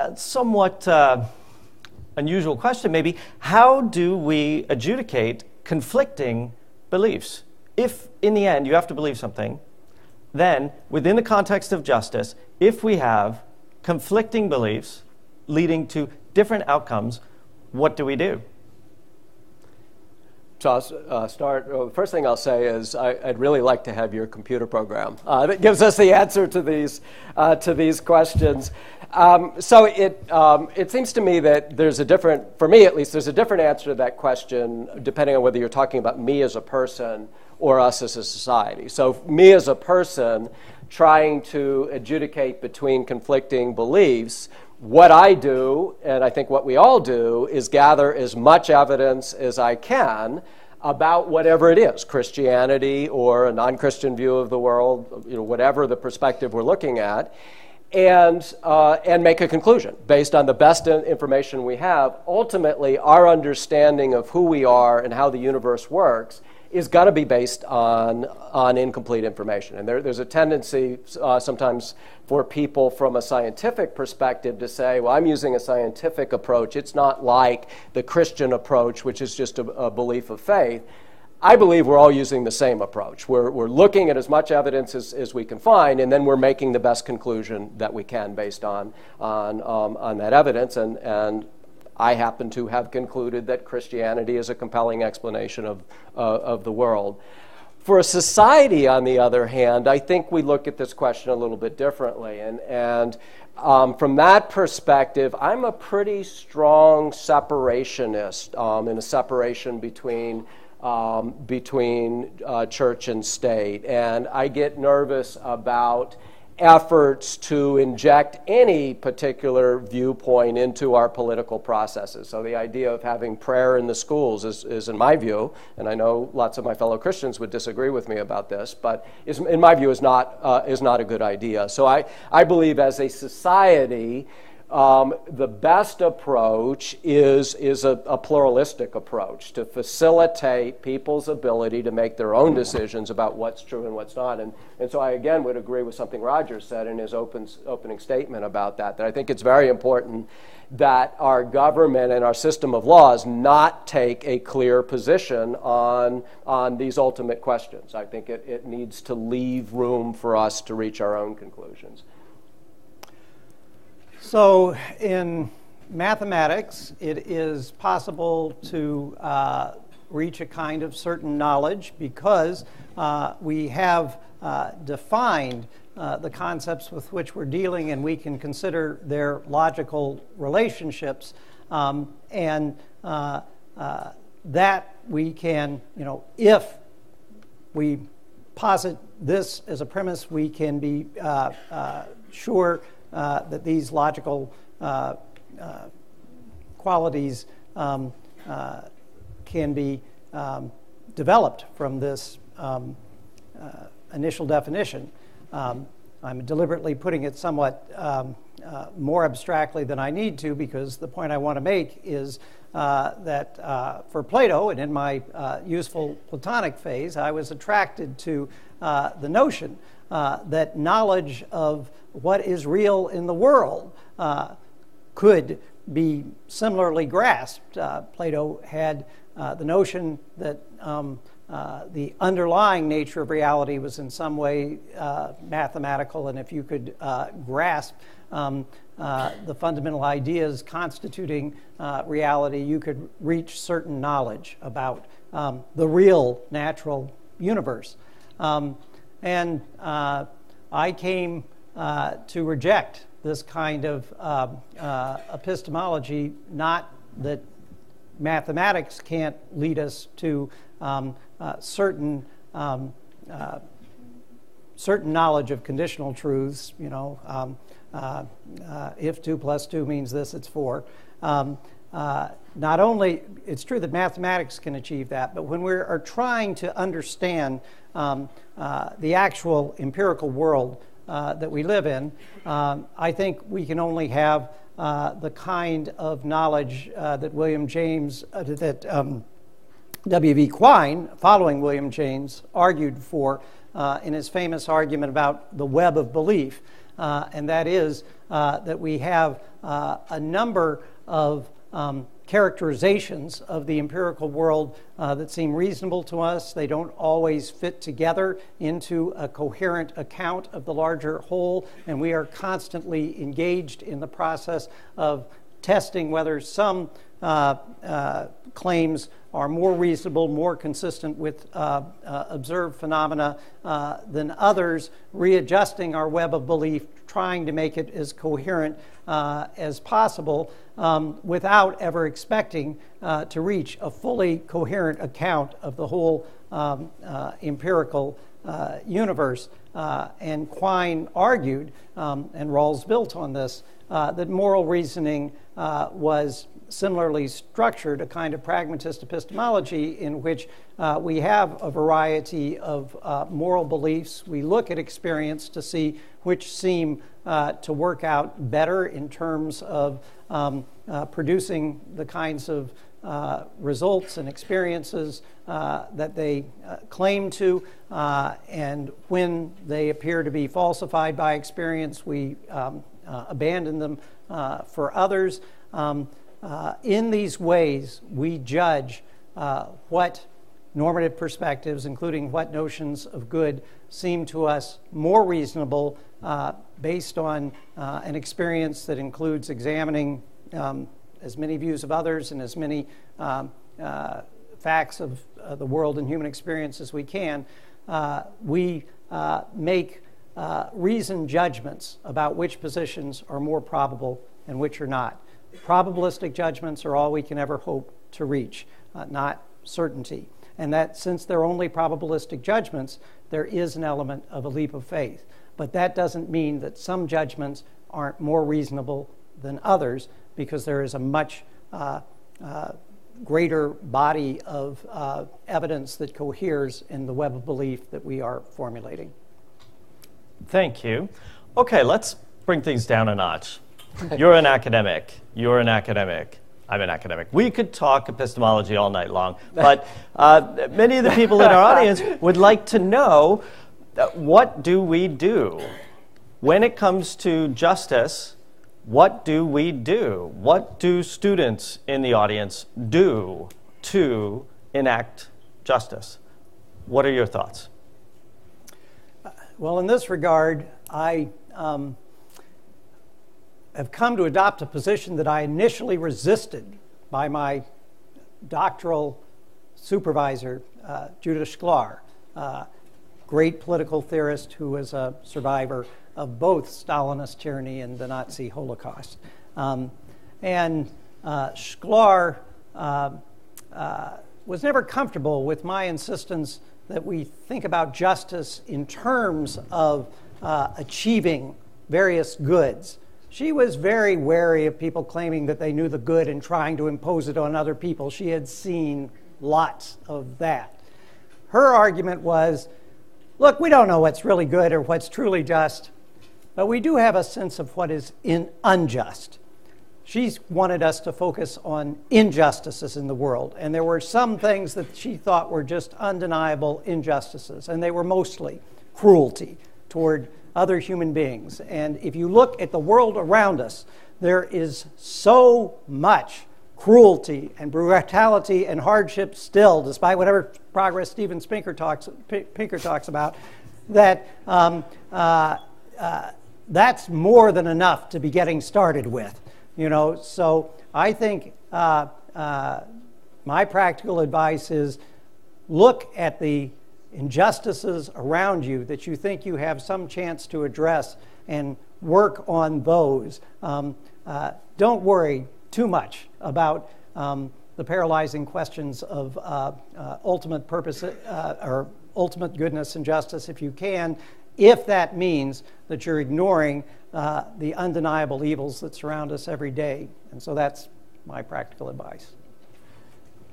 uh, somewhat uh, unusual question maybe how do we adjudicate conflicting beliefs? If in the end you have to believe something, then within the context of justice, if we have conflicting beliefs leading to different outcomes, what do we do? So I'll uh, start. Well, the first thing I'll say is I, would really like to have your computer program uh, that gives us the answer to these uh, to these questions. Um, so it, um, it seems to me that there's a different, for me at least, there's a different answer to that question depending on whether you're talking about me as a person or us as a society. So, me as a person trying to adjudicate between conflicting beliefs, what I do, and I think what we all do, is gather as much evidence as I can about whatever it is Christianity or a non Christian view of the world, you know, whatever the perspective we're looking at and, uh, and make a conclusion based on the best information we have. Ultimately, our understanding of who we are and how the universe works is got to be based on, on incomplete information. And there, there's a tendency uh, sometimes for people from a scientific perspective to say, well, I'm using a scientific approach. It's not like the Christian approach, which is just a, a belief of faith. I believe we're all using the same approach. We're, we're looking at as much evidence as, as we can find, and then we're making the best conclusion that we can based on, on, um, on that evidence. And, and I happen to have concluded that Christianity is a compelling explanation of, uh, of the world. For a society, on the other hand, I think we look at this question a little bit differently. And, and um, from that perspective, I'm a pretty strong separationist um, in a separation between um, between uh, church and state. And I get nervous about efforts to inject any particular viewpoint into our political processes. So the idea of having prayer in the schools is, is in my view, and I know lots of my fellow Christians would disagree with me about this, but is, in my view is not, uh, is not a good idea. So I, I believe as a society, um, the best approach is, is a, a, pluralistic approach to facilitate people's ability to make their own decisions about what's true and what's not. And, and so I again would agree with something Roger said in his open, opening statement about that, that I think it's very important that our government and our system of laws not take a clear position on, on these ultimate questions. I think it, it needs to leave room for us to reach our own conclusions. So, in mathematics, it is possible to uh, reach a kind of certain knowledge because uh, we have uh, defined uh, the concepts with which we're dealing and we can consider their logical relationships. Um, and uh, uh, that we can, you know, if we posit this as a premise, we can be sure uh, that these logical uh, uh, qualities um, can be um, developed from this um, initial definition. Um, I'm deliberately putting it somewhat um, uh, more abstractly than I need to because the point I want to make is uh, that uh, for Plato and in my useful Platonic phase, I was attracted to the notion uh, that knowledge of what is real in the world uh, could be similarly grasped. Uh, Plato had uh, the notion that um, uh, the underlying nature of reality was in some way uh, mathematical, and if you could grasp um, the fundamental ideas constituting reality, you could reach certain knowledge about um, the real natural universe. Um, and uh, I came uh, to reject this kind of uh, uh, epistemology, not that mathematics can't lead us to um, uh, certain. Um, uh, certain knowledge of conditional truths, you know, um, if 2 plus 2 means this, it's 4. Um, uh, not only, it's true that mathematics can achieve that, but when we are trying to understand um, uh, the actual empirical world uh, that we live in, um, I think we can only have uh, the kind of knowledge uh, that William James, uh, that um, W.V. Quine, following William James, argued for in his famous argument about the web of belief. and that is that we have a number of um, characterizations of the empirical world uh, that seem reasonable to us. They don't always fit together into a coherent account of the larger whole, and we are constantly engaged in the process of testing whether some uh, uh, claims are more reasonable, more consistent with uh, uh observed phenomena uh, than others, readjusting our web of belief, trying to make it as coherent uh, as possible um, without ever expecting uh, to reach a fully coherent account of the whole um, uh, empirical uh, universe. Uh, and Quine argued, um, and Rawls built on this, that moral reasoning was similarly structured a kind of pragmatist epistemology in which uh, we have a variety of uh, moral beliefs. We look at experience to see which seem uh, to work out better in terms of um, uh, producing the kinds of uh, results and experiences uh, that they claim to. and when they appear to be falsified by experience, we um, abandon them for others. Um, uh, in these ways, we judge uh, what normative perspectives, including what notions of good, seem to us more reasonable uh, based on uh, an experience that includes examining um, as many views of others and as many um, uh, facts of uh, the world and human experience as we can. we make reasoned judgments about which positions are more probable and which are not. Probabilistic judgments are all we can ever hope to reach, uh, not certainty. And that since they're only probabilistic judgments, there is an element of a leap of faith. But that doesn't mean that some judgments aren't more reasonable than others, because there is a much uh, uh, greater body of uh, evidence that coheres in the web of belief that we are formulating. Thank you. Okay, let's bring things down a notch. You're an academic. You're an academic. I'm an academic. We could talk epistemology all night long, but uh, many of the people in our audience would like to know uh, what do we do when it comes to justice? What do we do? What do students in the audience do to enact justice? What are your thoughts? Well, in this regard, I. Um, have come to adopt a position that I initially resisted by my doctoral supervisor, uh, Judith Shklar, uh, great political theorist who was a survivor of both Stalinist tyranny and the Nazi Holocaust. Um, and uh, uh, uh, was never comfortable with my insistence that we think about justice in terms of uh, achieving various goods. She was very wary of people claiming that they knew the good and trying to impose it on other people. She had seen lots of that. Her argument was look, we don't know what's really good or what's truly just, but we do have a sense of what is unjust. She wanted us to focus on injustices in the world, and there were some things that she thought were just undeniable injustices, and they were mostly cruelty toward other human beings. And if you look at the world around us, there is so much cruelty and brutality and hardship still, despite whatever progress Steven Pinker talks, Pinker talks about, that um, uh, uh, that's more than enough to be getting started with. You know, so I think uh, uh my practical advice is look at the injustices around you that you think you have some chance to address and work on those. Um, uh, don't worry too much about um, the paralyzing questions of uh, uh, ultimate purpose uh, or ultimate goodness and justice if you can, if that means that you're ignoring uh, the undeniable evils that surround us every day. And so that's my practical advice.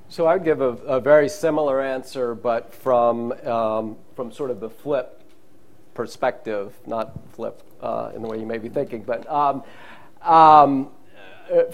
So I'd give a, a very similar answer, but from, um, from sort of the flip perspective, not flip uh, in the way you may be thinking, but um, um,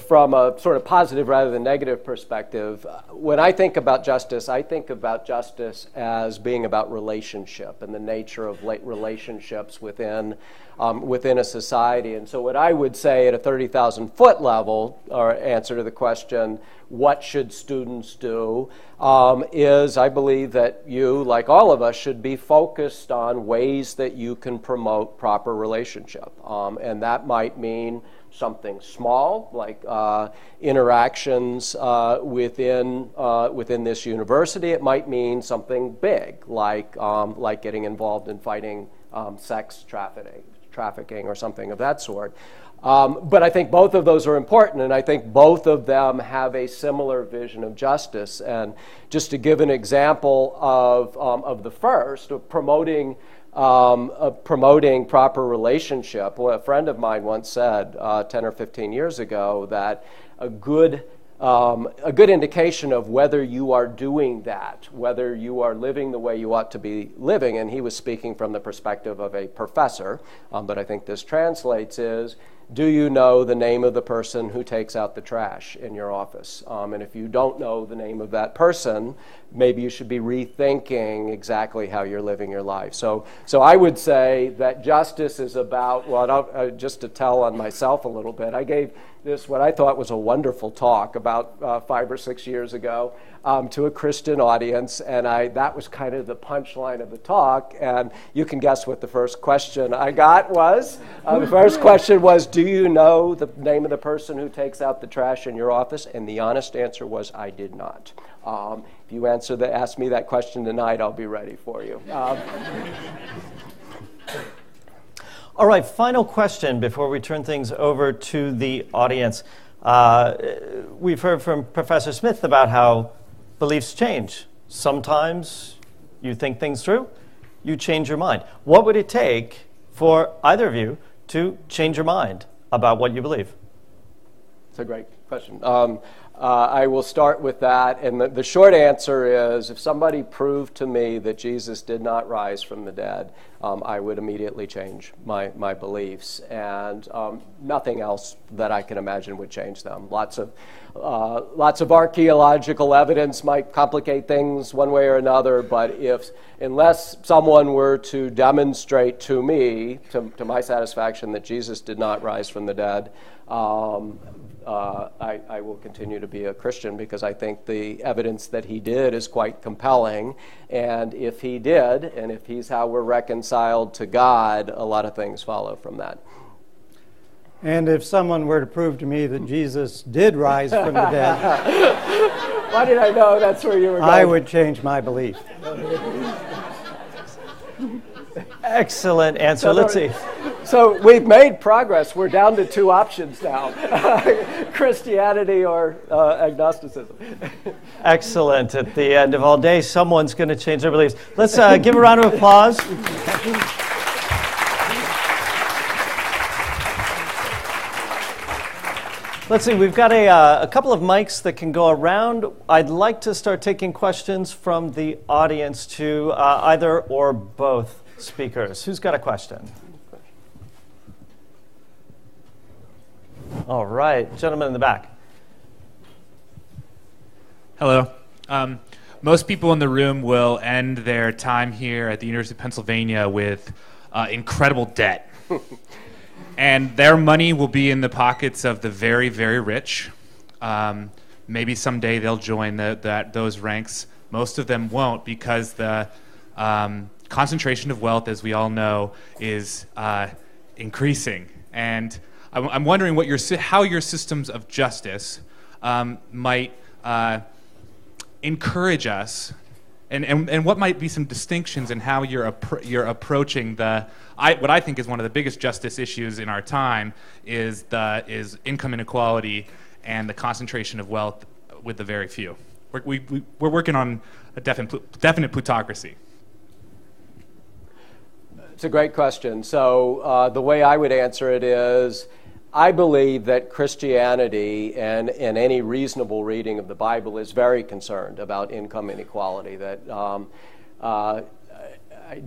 from a sort of positive rather than negative perspective, when I think about justice, I think about justice as being about relationship and the nature of relationships within, um, within a society. And so, what I would say at a 30,000 foot level, or answer to the question, what should students do, um, is I believe that you, like all of us, should be focused on ways that you can promote proper relationship. Um, and that might mean something small, like uh, interactions uh, within, uh, within this university. It might mean something big, like, um, like getting involved in fighting um, sex trafficking, trafficking or something of that sort. Um, but I think both of those are important, and I think both of them have a similar vision of justice. And just to give an example of, um, of the first, of promoting um, promoting proper relationship. Well, a friend of mine once said uh, 10 or 15 years ago that a good um, a good indication of whether you are doing that, whether you are living the way you ought to be living, and he was speaking from the perspective of a professor, um, but I think this translates is do you know the name of the person who takes out the trash in your office? Um, and if you don't know the name of that person, maybe you should be rethinking exactly how you're living your life. So, so I would say that justice is about, well, uh, just to tell on myself a little bit, I gave this, what I thought was a wonderful talk about uh, five or six years ago um, to a Christian audience, and I, that was kind of the punchline of the talk. And you can guess what the first question I got was. Uh, the first question was, Do you know the name of the person who takes out the trash in your office? And the honest answer was, I did not. Um, if you answer the, ask me that question tonight, I'll be ready for you. Um, all right, final question before we turn things over to the audience. Uh, we've heard from Professor Smith about how beliefs change. Sometimes you think things through, you change your mind. What would it take for either of you to change your mind about what you believe? It's a great question. Um, uh, I will start with that. And the, the, short answer is if somebody proved to me that Jesus did not rise from the dead, um, I would immediately change my, my beliefs. And um, nothing else that I can imagine would change them. Lots of, uh, lots of archaeological evidence might complicate things one way or another, but if, unless someone were to demonstrate to me, to, to my satisfaction, that Jesus did not rise from the dead, um, uh, I, I, will continue to be a Christian because I think the evidence that he did is quite compelling. And if he did, and if he's how we're reconciled to God, a lot of things follow from that. And if someone were to prove to me that Jesus did rise from the dead, why did I know that's where you were going? I would change my belief. Excellent answer. So Let's see. So we've made progress. We're down to two options now Christianity or uh, agnosticism. Excellent. At the end of all day, someone's going to change their beliefs. Let's uh, give a round of applause. Let's see, we've got a, uh, a couple of mics that can go around. I'd like to start taking questions from the audience to uh, either or both speakers. Who's got a question? All right, gentleman in the back. Hello. Um, most people in the room will end their time here at the University of Pennsylvania with uh, incredible debt. and their money will be in the pockets of the very, very rich. Um, maybe someday they'll join the, that, those ranks. Most of them won't because the um, concentration of wealth, as we all know, is uh, increasing. And I'm, I'm, wondering what your, how your systems of justice um, might uh, encourage us, and, and, and what might be some distinctions in how you're, appro- you're approaching the, I, what I think is one of the biggest justice issues in our time is, the, is income inequality and the concentration of wealth with the very few. We're, we, we, we're working on a definite, definite plutocracy. It's a great question. So, uh, the way I would answer it is I believe that Christianity and, and any reasonable reading of the Bible is very concerned about income inequality. That um, uh,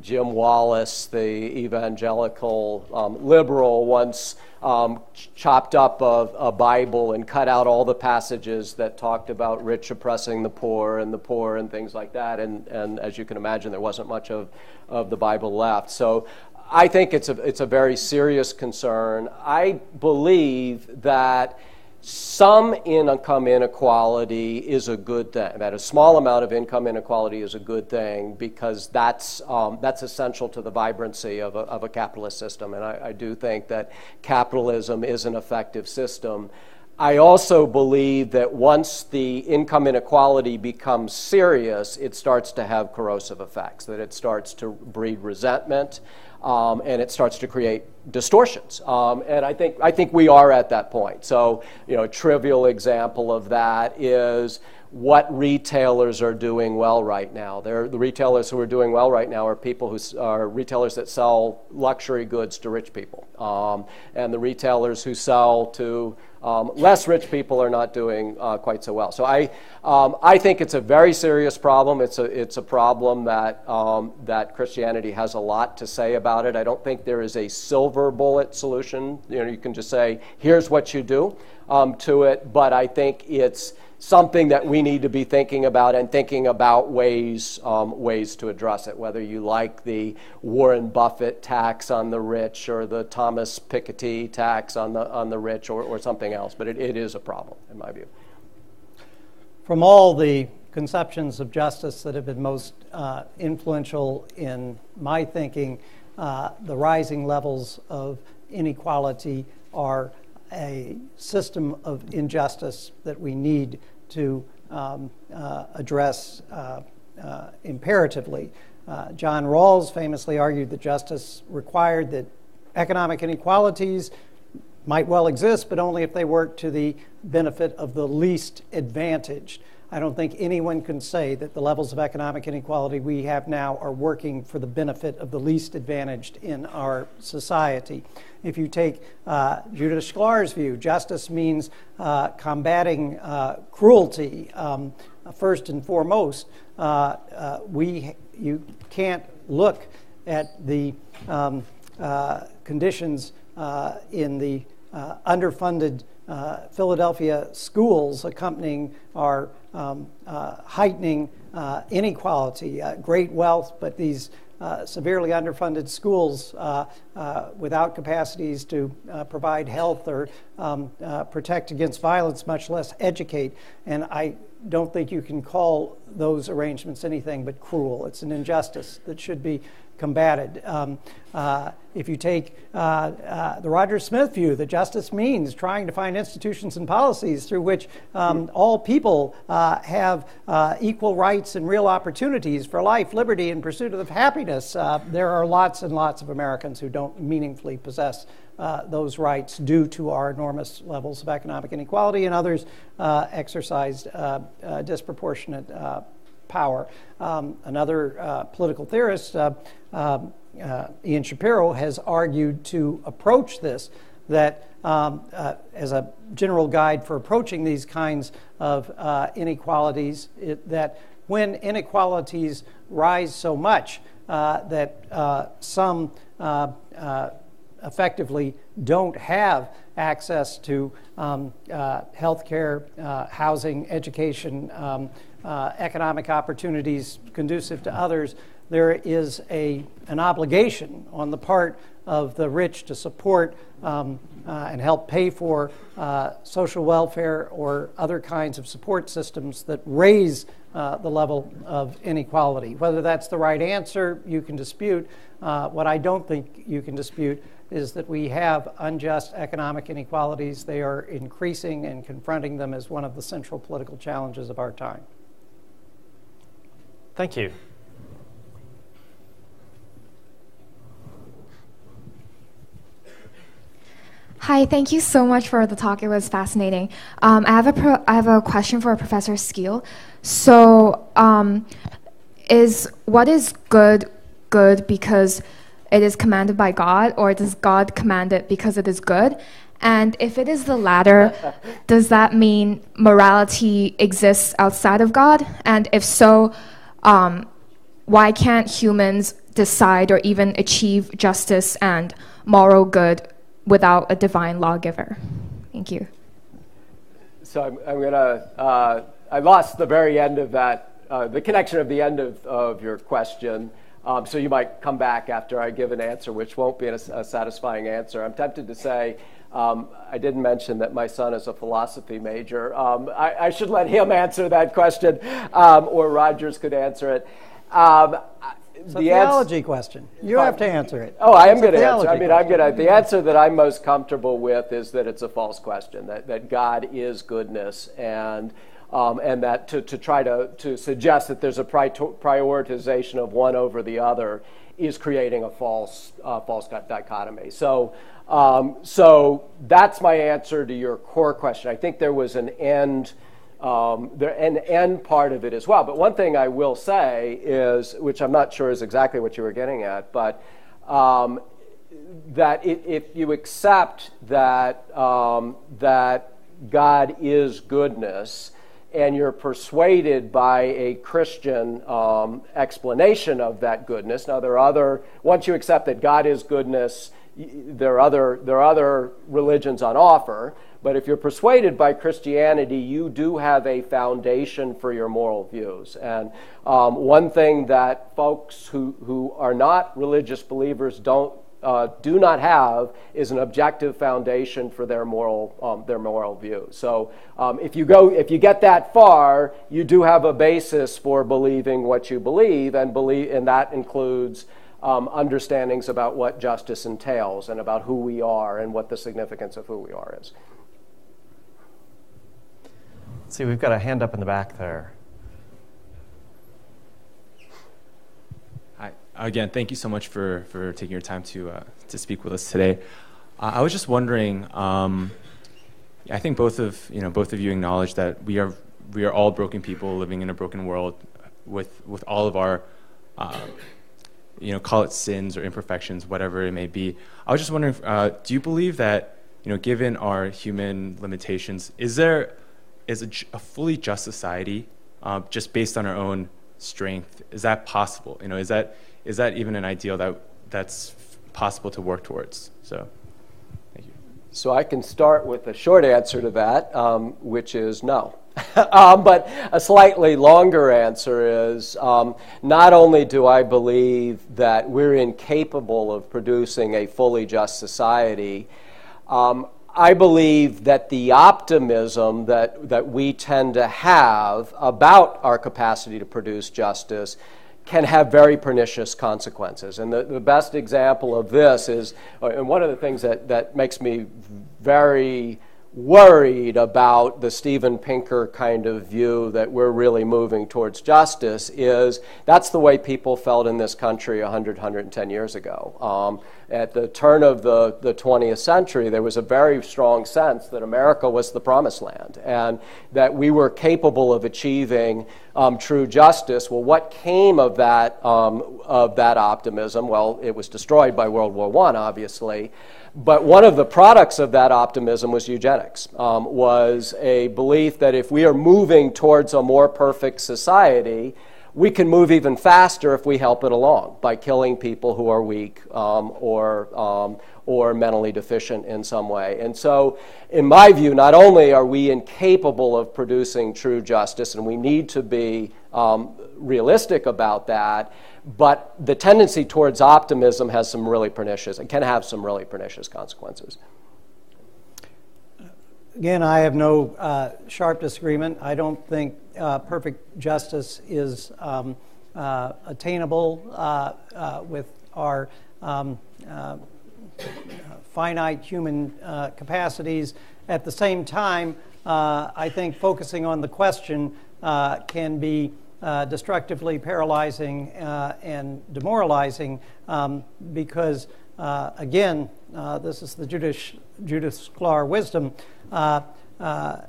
Jim Wallis, the evangelical um, liberal, once um, chopped up a, a, Bible and cut out all the passages that talked about rich oppressing the poor and the poor and things like that. And, and as you can imagine, there wasn't much of, of the Bible left. So I think it's a, it's a very serious concern. I believe that some income inequality is a good thing. That a small amount of income inequality is a good thing because that's, um, that's essential to the vibrancy of a, of a capitalist system. And I, I do think that capitalism is an effective system. I also believe that once the income inequality becomes serious, it starts to have corrosive effects, that it starts to breed resentment um, and it starts to create distortions. Um, and I think, I think we are at that point. So, you know, a trivial example of that is what retailers are doing well right now. They're, the retailers who are doing well right now are people who are retailers that sell luxury goods to rich people. Um, and the retailers who sell to um, less rich people are not doing uh, quite so well. So I, um, I think it's a very serious problem. It's a, it's a problem that, um, that Christianity has a lot to say about it. I don't think there is a silver bullet solution. You know, you can just say, here's what you do um, to it, but I think it's something that we need to be thinking about and thinking about ways, um, ways to address it, whether you like the Warren Buffett tax on the rich or the Thomas Piketty tax on the, on the rich or, or something else. But it, it is a problem, in my view. From all the conceptions of justice that have been most uh, influential in my thinking, uh, the rising levels of inequality are a system of injustice that we need to um, uh, address uh, uh, imperatively. Uh, John Rawls famously argued that justice required that economic inequalities might well exist, but only if they work to the benefit of the least advantaged. I don't think anyone can say that the levels of economic inequality we have now are working for the benefit of the least advantaged in our society. If you take uh, Judith Shklar's view, justice means uh, combating uh, cruelty um, first and foremost. Uh, uh, we, you can't look at the um, uh, conditions in the underfunded Philadelphia schools accompanying our um, uh, heightening uh, inequality, uh, great wealth, but these severely underfunded schools without capacities to provide health or um, protect against violence, much less educate. And I don't think you can call those arrangements anything but cruel. It's an injustice that should be combated. Um, if you take uh, uh, the Roger Smith view, that justice means trying to find institutions and policies through which um, all people uh, have uh, equal rights and real opportunities for life, liberty, and pursuit of happiness, uh, there are lots and lots of Americans who don't meaningfully possess those rights due to our enormous levels of economic inequality, and others exercise disproportionate power. Um, another uh, political theorist, uh, um, uh, Ian Shapiro, has argued to approach this that um, uh, as a general guide for approaching these kinds of uh, inequalities, it, that when inequalities rise so much that some effectively don't have access to um, uh, health care, uh, housing, education, um, uh, economic opportunities conducive to others, there is a, an obligation on the part of the rich to support um, uh, and help pay for uh, social welfare or other kinds of support systems that raise uh, the level of inequality. Whether that's the right answer, you can dispute. Uh, what I don't think you can dispute is that we have unjust economic inequalities. They are increasing, and confronting them is one of the central political challenges of our time. Thank you. Hi, thank you so much for the talk. It was fascinating. Um, I, have a pro- I have a question for Professor Skeel. So, um, is what is good good because it is commanded by God, or does God command it because it is good? And if it is the latter, does that mean morality exists outside of God? And if so, um, why can't humans decide or even achieve justice and moral good without a divine lawgiver? Thank you. So I'm, I'm going to, uh, I lost the very end of that, uh, the connection of the end of, of your question. Um, so you might come back after I give an answer, which won't be a, a satisfying answer. I'm tempted to say, um, I didn't mention that my son is a philosophy major. Um, I, I, should let him answer that question, um, or Rogers could answer it. Um, it's a theology ans- question. You have to answer it. Oh, I am going to answer. I mean, I'm going to. The answer that I'm most comfortable with is that it's a false question. That that God is goodness, and um, and that to, to try to to suggest that there's a pri- prioritization of one over the other is creating a false uh, false dichotomy. So. Um, so that's my answer to your core question. I think there was an end um, there, an end part of it as well. But one thing I will say is, which I'm not sure is exactly what you were getting at, but um, that it, if you accept that, um, that God is goodness, and you're persuaded by a Christian um, explanation of that goodness. Now, there are other, once you accept that God is goodness, there are other, there are other religions on offer. But if you're persuaded by Christianity, you do have a foundation for your moral views. And um, one thing that folks who, who are not religious believers don't uh, do not have is an objective foundation for their moral um, their moral view. So um, if you go if you get that far, you do have a basis for believing what you believe, and believe and that includes. Um, understandings about what justice entails and about who we are and what the significance of who we are is. Let's see, we've got a hand up in the back there. Hi. Again, thank you so much for, for taking your time to, uh, to speak with us today. Uh, I was just wondering, um, I think both of, you know, both of you acknowledge that we are, we are all broken people living in a broken world with, with all of our, uh, you know, call it sins or imperfections, whatever it may be. I was just wondering, uh, do you believe that, you know, given our human limitations, is there is a, a fully just society uh, just based on our own strength? Is that possible? You know, is that is that even an ideal that that's possible to work towards? So, thank you. So I can start with a short answer to that, um, which is no. um, but a slightly longer answer is um, not only do I believe that we're incapable of producing a fully just society, um, I believe that the optimism that, that we tend to have about our capacity to produce justice can have very pernicious consequences. And the, the best example of this is, uh, and one of the things that, that makes me very worried about the Steven Pinker kind of view that we're really moving towards justice is that's the way people felt in this country 100, 110 years ago. Um, at the turn of the, the 20th century, there was a very strong sense that America was the promised land and that we were capable of achieving um, true justice. Well, what came of that, um, of that optimism? Well, it was destroyed by World War I, obviously. But one of the products of that optimism was eugenics, um, was a belief that if we are moving towards a more perfect society, we can move even faster if we help it along by killing people who are weak um, or, um, or mentally deficient in some way. And so, in my view, not only are we incapable of producing true justice, and we need to be um, realistic about that, but the tendency towards optimism has some really pernicious, and can have some really pernicious consequences. Again, I have no uh, sharp disagreement. I don't think uh, perfect justice is um, uh, attainable uh, uh, with our um, uh, finite human capacities. At the same time, I think focusing on the question can be destructively paralyzing and demoralizing um, because, again, this is the Judith, Judith Shklar wisdom. Uh, uh,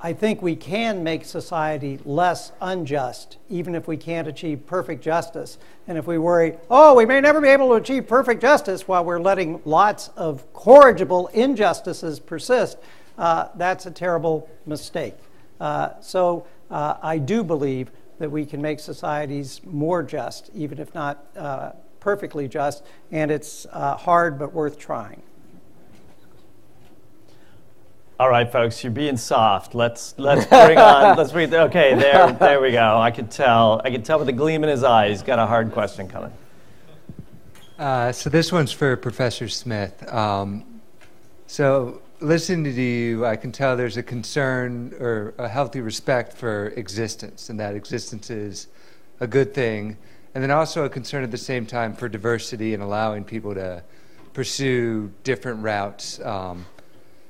I think we can make society less unjust, even if we can't achieve perfect justice. And if we worry, oh, we may never be able to achieve perfect justice while we're letting lots of corrigible injustices persist, uh, that's a terrible mistake. Uh, so uh, I do believe that we can make societies more just, even if not uh, perfectly just, and it's hard but worth trying. All right, folks, you're being soft. Let's let's bring on. Let's read. Okay, there there we go. I could tell. I could tell with the gleam in his eye. He's got a hard question coming. Uh, so this one's for Professor Smith. Um, so listening to you, I can tell there's a concern or a healthy respect for existence, and that existence is a good thing, and then also a concern at the same time for diversity and allowing people to pursue different routes. Um,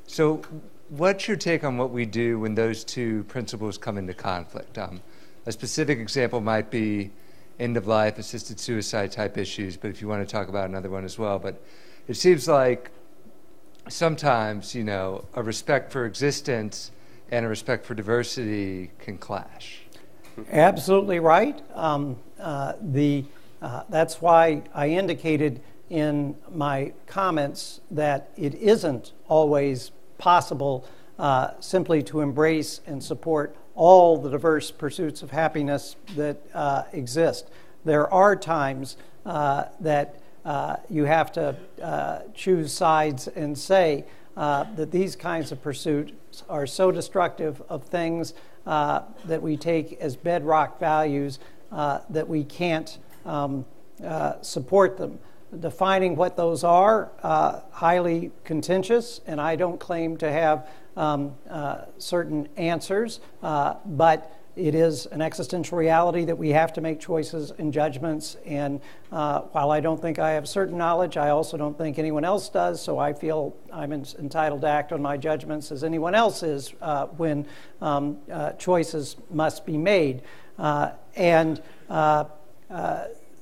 so what's your take on what we do when those two principles come into conflict? Um, a specific example might be end of life, assisted suicide type issues, but if you want to talk about another one as well. But it seems like sometimes, you know, a respect for existence and a respect for diversity can clash. Absolutely right. Um, uh, the, uh, that's why I indicated in my comments that it isn't always possible uh, simply to embrace and support all the diverse pursuits of happiness that uh, exist. There are times uh, that uh, you have to uh, choose sides and say that these kinds of pursuits are so destructive of things that we take as bedrock values that we can't um, support them defining what those are uh, highly contentious, and I don't claim to have um, uh, certain answers, uh, but it is an existential reality that we have to make choices and judgments. And uh, while I don't think I have certain knowledge, I also don't think anyone else does. So I feel I'm entitled to act on my judgments as anyone else is uh, when um, choices must be made. and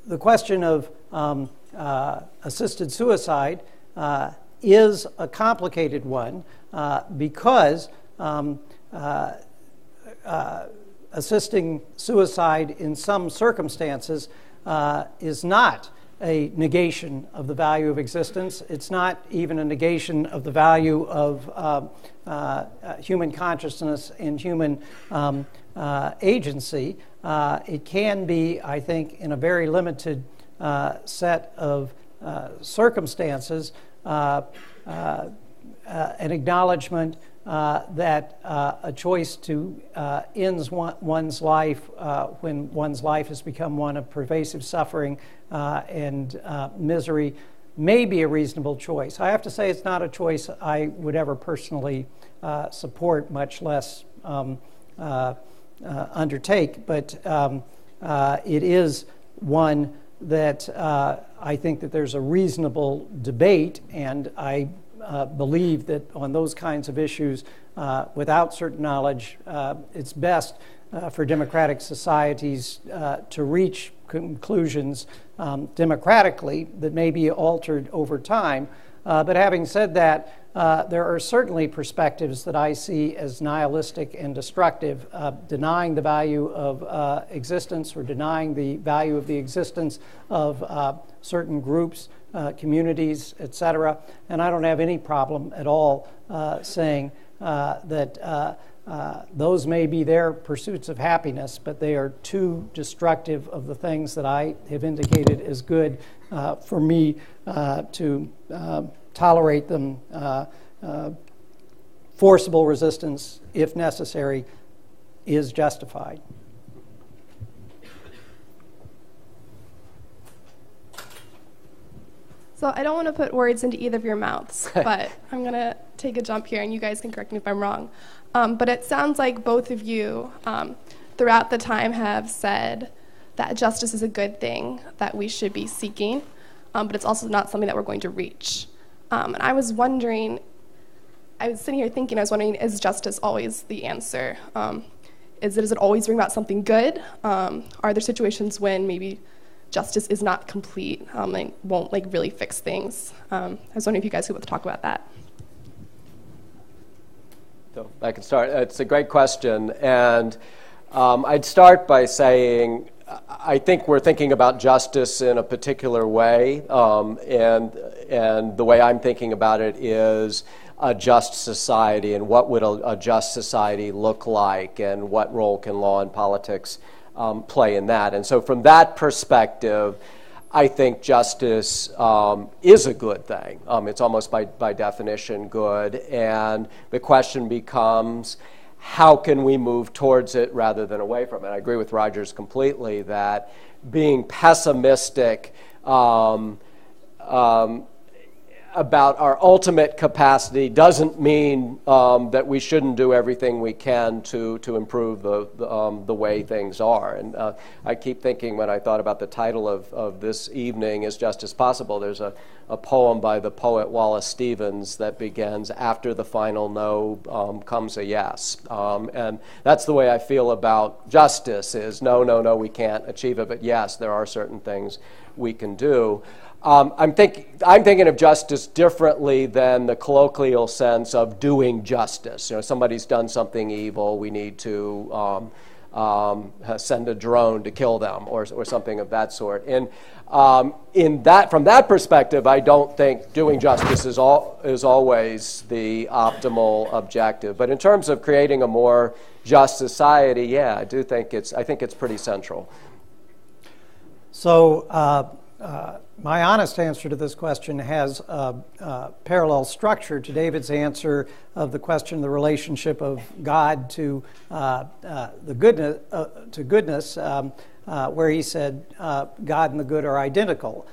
the question of um, uh, assisted suicide uh, is a complicated one uh, because um, uh, assisting suicide in some circumstances is not a negation of the value of existence. It's not even a negation of the value of uh, uh, human consciousness and human um, uh, agency. it can be, I think, in a very limited set of uh, circumstances, uh, uh, an acknowledgement that a choice to ends one, one's life when one's life has become one of pervasive suffering and misery may be a reasonable choice. I have to say, it's not a choice I would ever personally uh, support, much less um, uh, uh, undertake, but um, it is one that uh, I think that there's a reasonable debate, and I uh, believe that on those kinds of issues, uh, without certain knowledge, uh, it's best uh, for democratic societies uh, to reach conclusions um, democratically that may be altered over time. but having said that, uh, there are certainly perspectives that I see as nihilistic and destructive, uh, denying the value of uh, existence or denying the value of the existence of uh, certain groups, uh, communities, etc. And I don't have any problem at all saying that. those may be their pursuits of happiness, but they are too destructive of the things that I have indicated as good for me to tolerate them. Uh, uh, forcible resistance, if necessary, is justified. So I don't want to put words into either of your mouths, but I'm going to take a jump here, and you guys can correct me if I'm wrong. Um, but it sounds like both of you, um, throughout the time, have said that justice is a good thing that we should be seeking, um, but it's also not something that we're going to reach. Um, and I was wondering, I was sitting here thinking, I was wondering, is justice always the answer? Um, is it, does it always bring about something good? Um, are there situations when maybe justice is not complete um, and won't like really fix things? Um, I was wondering if you guys could talk about that. So I can start. It's a great question. And um, I'd start by saying I think we're thinking about justice in a particular way. Um, and, and the way I'm thinking about it is a just society and what would a, a just society look like and what role can law and politics um, play in that. And so, from that perspective, I think justice um, is a good thing. Um, it's almost by, by definition good. And the question becomes how can we move towards it rather than away from it? I agree with Rogers completely that being pessimistic um, um about our ultimate capacity doesn't mean um, that we shouldn't do everything we can to, to improve the, the, um, the way things are. And uh, I keep thinking when I thought about the title of, of this evening, Is Justice Possible, there's a, a poem by the poet Wallace Stevens that begins, After the final no um, comes a yes. Um, and that's the way I feel about justice is no, no, no, we can't achieve it, but yes, there are certain things we can do. Um, I'm, think, I'm thinking of justice differently than the colloquial sense of doing justice. You know, somebody's done something evil, we need to um, um, send a drone to kill them or, or something of that sort. And um, in that, from that perspective, I don't think doing justice is, all, is always the optimal objective. But in terms of creating a more just society, yeah, I do think it's, I think it's pretty central. So, uh, uh, my honest answer to this question has a, a, parallel structure to David's answer of the question, of the relationship of God to uh, uh, the goodness, uh, to goodness, um, uh, where he said uh, God and the good are identical.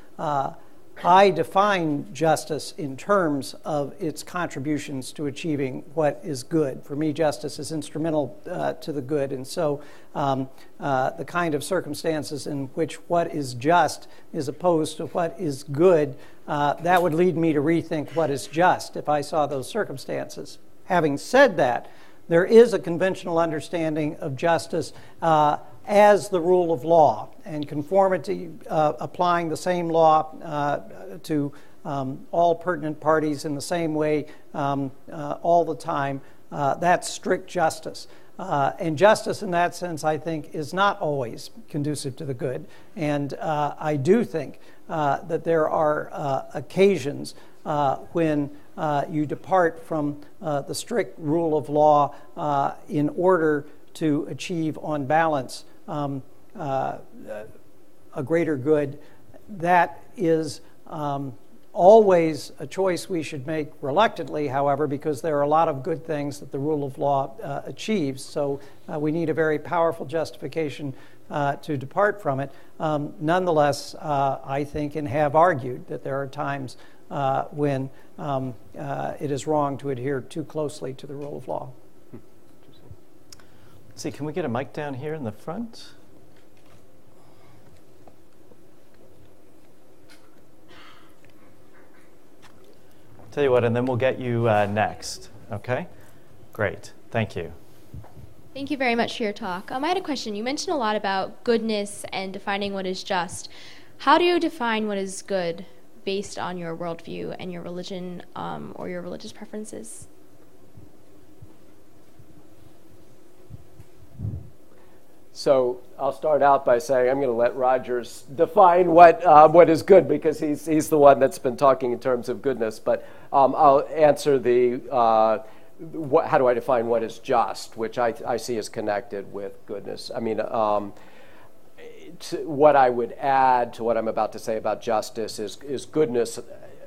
I define justice in terms of its contributions to achieving what is good. For me, justice is instrumental uh, to the good. And so, um, uh, the kind of circumstances in which what is just is opposed to what is good, uh, that would lead me to rethink what is just if I saw those circumstances. Having said that, there is a conventional understanding of justice uh, as the rule of law and conformity, uh, applying the same law uh, to um, all pertinent parties in the same way um, uh, all the time. Uh, that's strict justice. Uh, and justice, in that sense, I think, is not always conducive to the good. And uh, I do think that there are occasions when you depart from the strict rule of law in order to achieve, on balance, um, uh, a greater good. That is um, always a choice we should make reluctantly, however, because there are a lot of good things that the rule of law uh, achieves. So uh, we need a very powerful justification uh, to depart from it. Um, nonetheless, uh, I think and have argued that there are times uh, when um, uh, it is wrong to adhere too closely to the rule of law. See, can we get a mic down here in the front? Tell you what, and then we'll get you uh, next. Okay? Great. Thank you. Thank you very much for your talk. Um, I had a question. You mentioned a lot about goodness and defining what is just. How do you define what is good based on your worldview and your religion um, or your religious preferences? So I'll start out by saying I'm going to let Rogers define what, uh, what is good because he's, he's the one that's been talking in terms of goodness. But um, I'll answer the uh, what, how do I define what is just, which I, I see as connected with goodness. I mean, um, what I would add to what I'm about to say about justice is, is goodness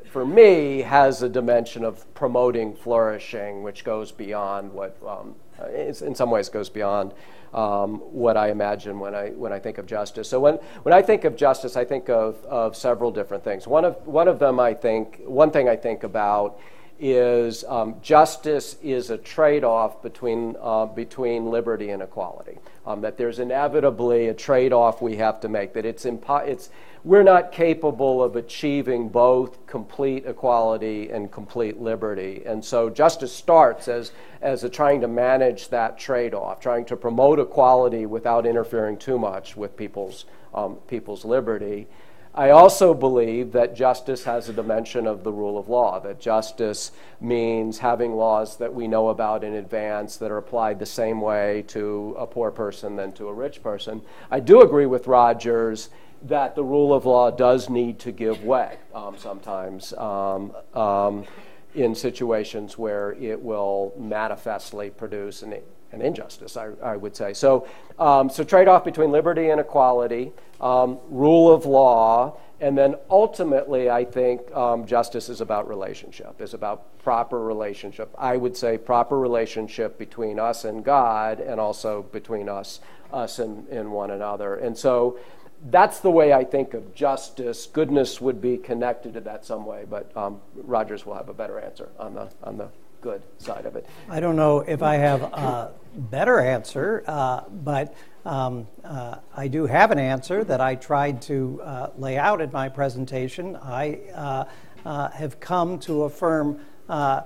for me has a dimension of promoting flourishing, which goes beyond what, um, in some ways, goes beyond um, what I imagine when I, when I think of justice. So when, when I think of justice, I think of, of several different things. One of, one of them, I think, one thing I think about is um, justice is a trade-off between, uh, between liberty and equality. Um, that there's inevitably a trade-off we have to make. That it's, impo- it's we're not capable of achieving both complete equality and complete liberty. And so justice starts as, as a trying to manage that trade off, trying to promote equality without interfering too much with people's, um, people's liberty. I also believe that justice has a dimension of the rule of law, that justice means having laws that we know about in advance that are applied the same way to a poor person than to a rich person. I do agree with Rogers that the rule of law does need to give way um, sometimes um, um, in situations where it will manifestly produce an, an injustice, I, I, would say. So, um, so trade off between liberty and equality, um, rule of law, and then ultimately, I think um, justice is about relationship, is about proper relationship. I would say proper relationship between us and God, and also between us, us and, and one another. And so that's the way I think of justice. Goodness would be connected to that some way, but um, Rogers will have a better answer on the on the good side of it. I don't know if I have a better answer, uh, but um, uh, I do have an answer that I tried to uh, lay out in my presentation. I uh, uh, have come to affirm uh,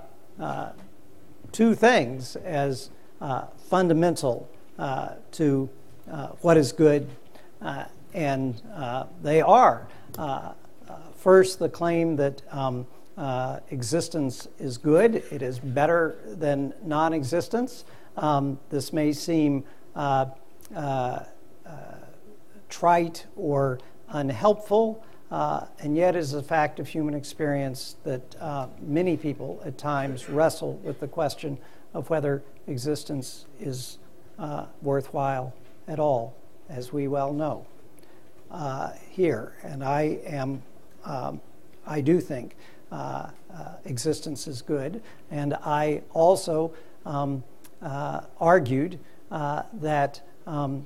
two things as fundamental to what is good and uh, they are. Uh, uh, first, the claim that um, uh, existence is good, it is better than non existence. Um, this may seem uh, uh, trite or unhelpful, and yet is a fact of human experience that many people at times wrestle with the question of whether existence is worthwhile at all, as we well know uh, here, and I am, um, I do think uh, uh, existence is good, and I also um, uh, argued uh, that. Um,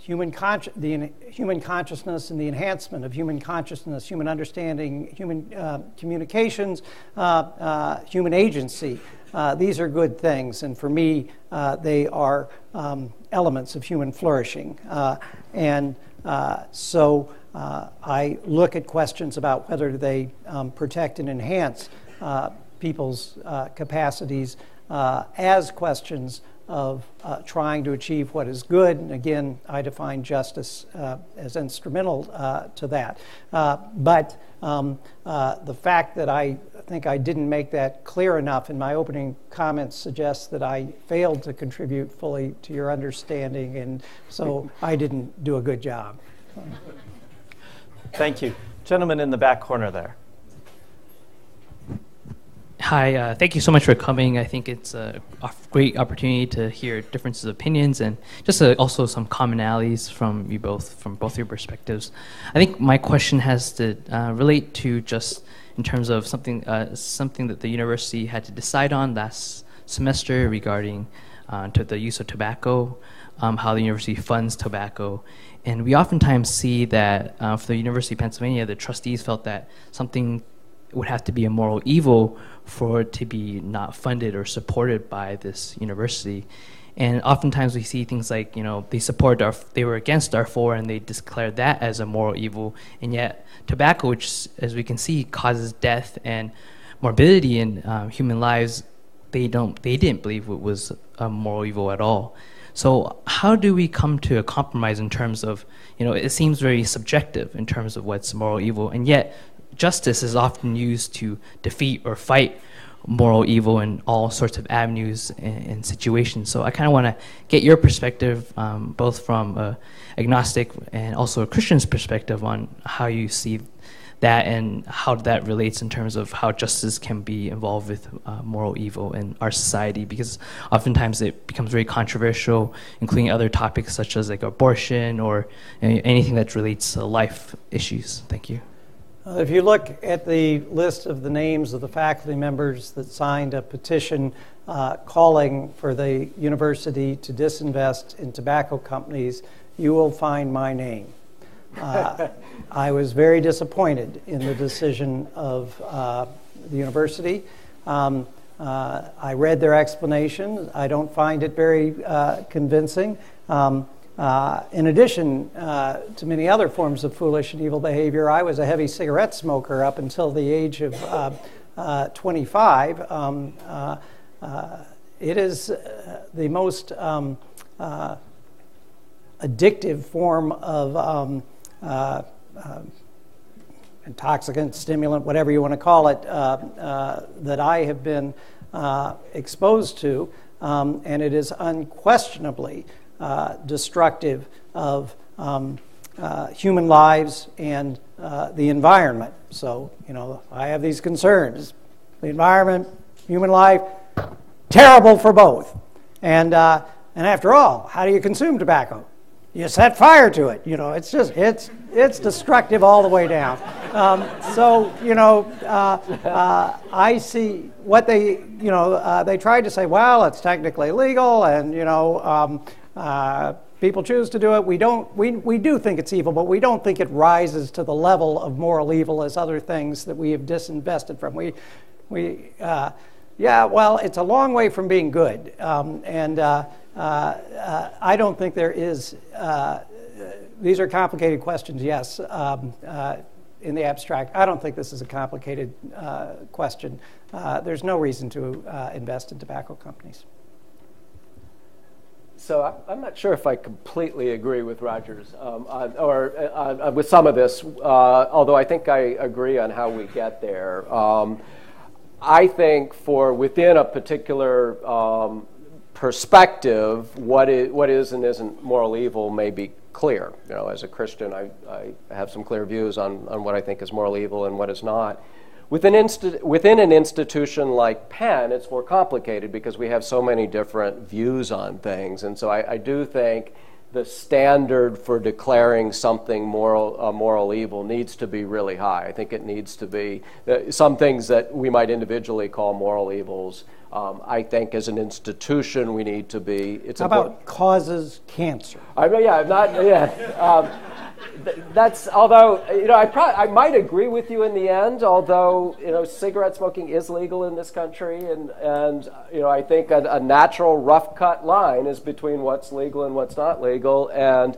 human, the human consciousness and the enhancement of human consciousness, human understanding, human communications, human agency these are good things, and for me, they are um, elements of human flourishing. And uh, so uh, I look at questions about whether they um, protect and enhance uh, people's capacities as questions of uh, trying to achieve what is good. And again, I define justice uh, as instrumental uh, to that. but um, the fact that I think I didn't make that clear enough in my opening comments suggests that I failed to contribute fully to your understanding, and so I didn't do a good job. Thank you. Gentleman in the back corner there. Hi, uh, thank you so much for coming. I think it's a, great opportunity to hear differences of opinions and just uh, also some commonalities from you both, from both your perspectives. I think my question has to uh, relate to just in terms of something uh, something that the university had to decide on last semester regarding uh, to the use of tobacco, um, how the university funds tobacco, and we oftentimes see that for the University of Pennsylvania, the trustees felt that something would have to be a moral evil for it to be not funded or supported by this university. And oftentimes we see things like, you know, they support our, they were against Darfur and they declared that as a moral evil. And yet tobacco, which as we can see causes death and morbidity in uh, human lives, they don't, they didn't believe it was a moral evil at all. So how do we come to a compromise in terms of, you know, it seems very subjective in terms of what's moral evil, and yet justice is often used to defeat or fight moral evil in all sorts of avenues and, and situations. So I kind of want to get your perspective, um, both from a agnostic and also a Christian's perspective, on how you see that and how that relates in terms of how justice can be involved with uh, moral evil in our society. Because oftentimes it becomes very controversial, including other topics such as like abortion or anything that relates to life issues. Thank you. Uh, if you look at the list of the names of the faculty members that signed a petition uh, calling for the university to disinvest in tobacco companies, you will find my name. Uh, I was very disappointed in the decision of uh, the university. Um, uh, I read their explanation. I don't find it very uh, convincing. Um, uh, in addition uh, to many other forms of foolish and evil behavior, I was a heavy cigarette smoker up until the age of uh, uh 25. Um, uh, uh, it is the most um, addictive form of um, intoxicant, stimulant, whatever you want to call it, that I have been exposed to, um, and it is unquestionably uh, destructive of um, uh, human lives and uh, the environment. So, you know, I have these concerns. The environment, human life, terrible for both. And, and after all, how do you consume tobacco? you set fire to it. You know, it's just it's it's destructive all the way down. Um, so you know, uh, uh, I see what they you know uh, they tried to say, well, it's technically legal, and you know. Um, uh, people choose to do it. We don't. We, we do think it's evil, but we don't think it rises to the level of moral evil as other things that we have disinvested from. We, we, uh, yeah. Well, it's a long way from being good, um, and uh, uh, uh, I don't think there is, these are complicated questions, yes, um, in the abstract. I don't think this is a complicated question. there's no reason to invest in tobacco companies. So I'm not sure if I completely agree with Rogers um, or uh, with some of this, uh, although I think I agree on how we get there. Um, I think for within a particular um, perspective, what is, what is and isn't moral evil may be clear. You know, as a Christian, I, I have some clear views on, on what I think is moral evil and what is not. Within, insti- within an institution like Penn, it's more complicated because we have so many different views on things. And so I, I do think the standard for declaring something moral, uh, moral evil needs to be really high. I think it needs to be uh, some things that we might individually call moral evils um, I think as an institution, we need to be. It's How about causes cancer? I mean, yeah, I'm not. Yeah, um, that's although you know I pro- I might agree with you in the end. Although you know cigarette smoking is legal in this country, and and you know I think a, a natural rough cut line is between what's legal and what's not legal, and.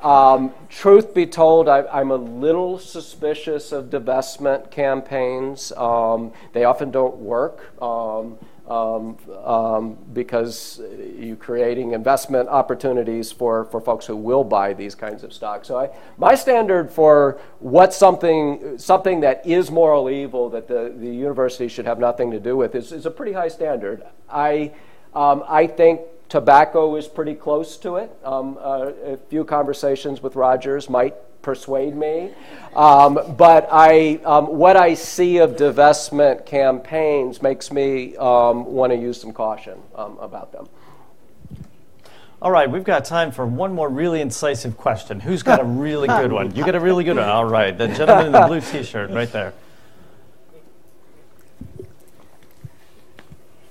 Um, truth be told, I, am a little suspicious of divestment campaigns. Um, they often don't work. Um, um, um, because you're creating investment opportunities for, for folks who will buy these kinds of stocks. So I, my standard for what's something, something that is moral evil that the, the university should have nothing to do with is, is a pretty high standard. I, um, I think tobacco is pretty close to it. Um, uh, a few conversations with Rogers might persuade me. Um, but I, um, what I see of divestment campaigns makes me um, want to use some caution um, about them. All right, we've got time for one more really incisive question. Who's got a really good one? You got a really good one. All right, the gentleman in the blue T-shirt right there.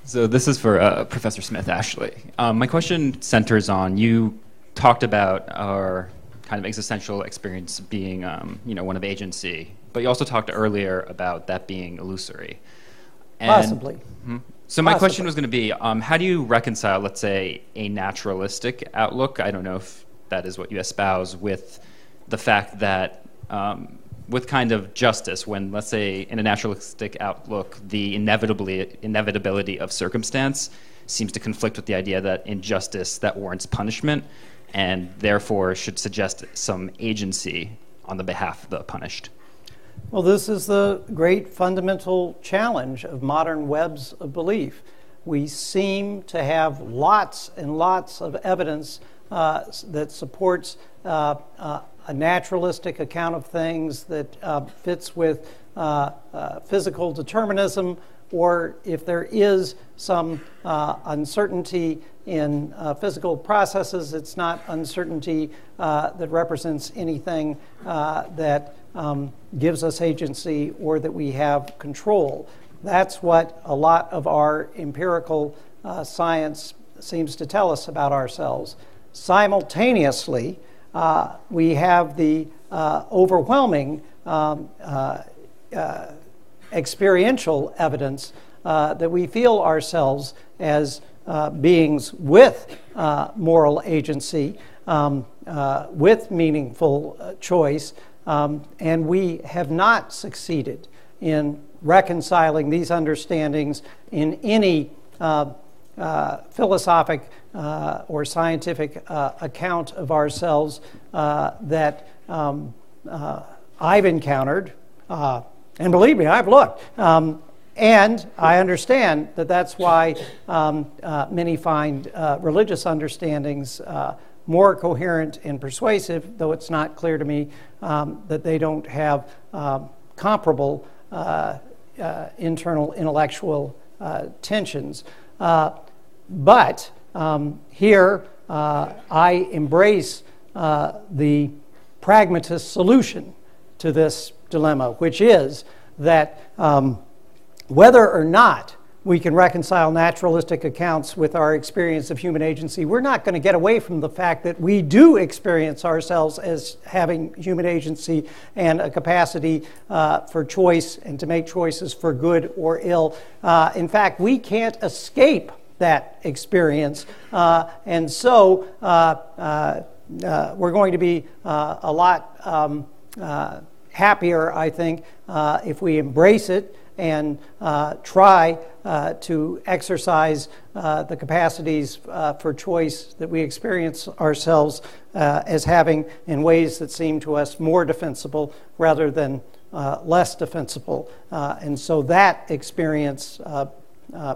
So this is for uh, Professor Smith, Ashley. Um, my question centers on you talked about our kind of existential experience being, um, you know, one of agency. But you also talked earlier about that being illusory. And, Possibly. Hmm? So my Possibly. question was going to be, um, how do you reconcile, let's say, a naturalistic outlook? I don't know if that is what you espouse with the fact that um, with kind of justice, when let's say in a naturalistic outlook, the inevitably inevitability of circumstance seems to conflict with the idea that injustice that warrants punishment and therefore should suggest some agency on the behalf of the punished. Well, this is the great fundamental challenge of modern webs of belief. We seem to have lots and lots of evidence uh, that supports uh, uh, a naturalistic account of things that uh, fits with uh, uh, physical determinism, or if there is some uncertainty in uh, physical processes. It's not uncertainty uh, that represents anything uh, that um, gives us agency or that we have control. That's what a lot of our empirical uh, science seems to tell us about ourselves. Simultaneously, uh, we have the uh, overwhelming um, experiential evidence that we feel ourselves as uh, beings with uh, moral agency, um, uh, with meaningful uh, choice, um, and we have not succeeded in reconciling these understandings in any uh, philosophic or scientific account of ourselves that um, I've encountered. Uh, and believe me, I've looked. Um, and I understand that that's why um, uh, many find uh, religious understandings uh, more coherent and persuasive, though it's not clear to me um, that they don't have um, comparable uh, uh, internal intellectual uh, tensions. but um, here, I embrace the pragmatist solution to this dilemma, which is that um, whether or not we can reconcile naturalistic accounts with our experience of human agency, we're not going to get away from the fact that we do experience ourselves as having human agency and a capacity uh, for choice and to make choices for good or ill. Uh, in fact, we can't escape that experience. Uh, and so uh, uh, uh, we're going to be a lot um, happier, I think, if we embrace it and uh, try uh, to exercise uh, the capacities uh, for choice that we experience ourselves uh, as having in ways that seem to us more defensible rather than uh, less defensible. and so that experience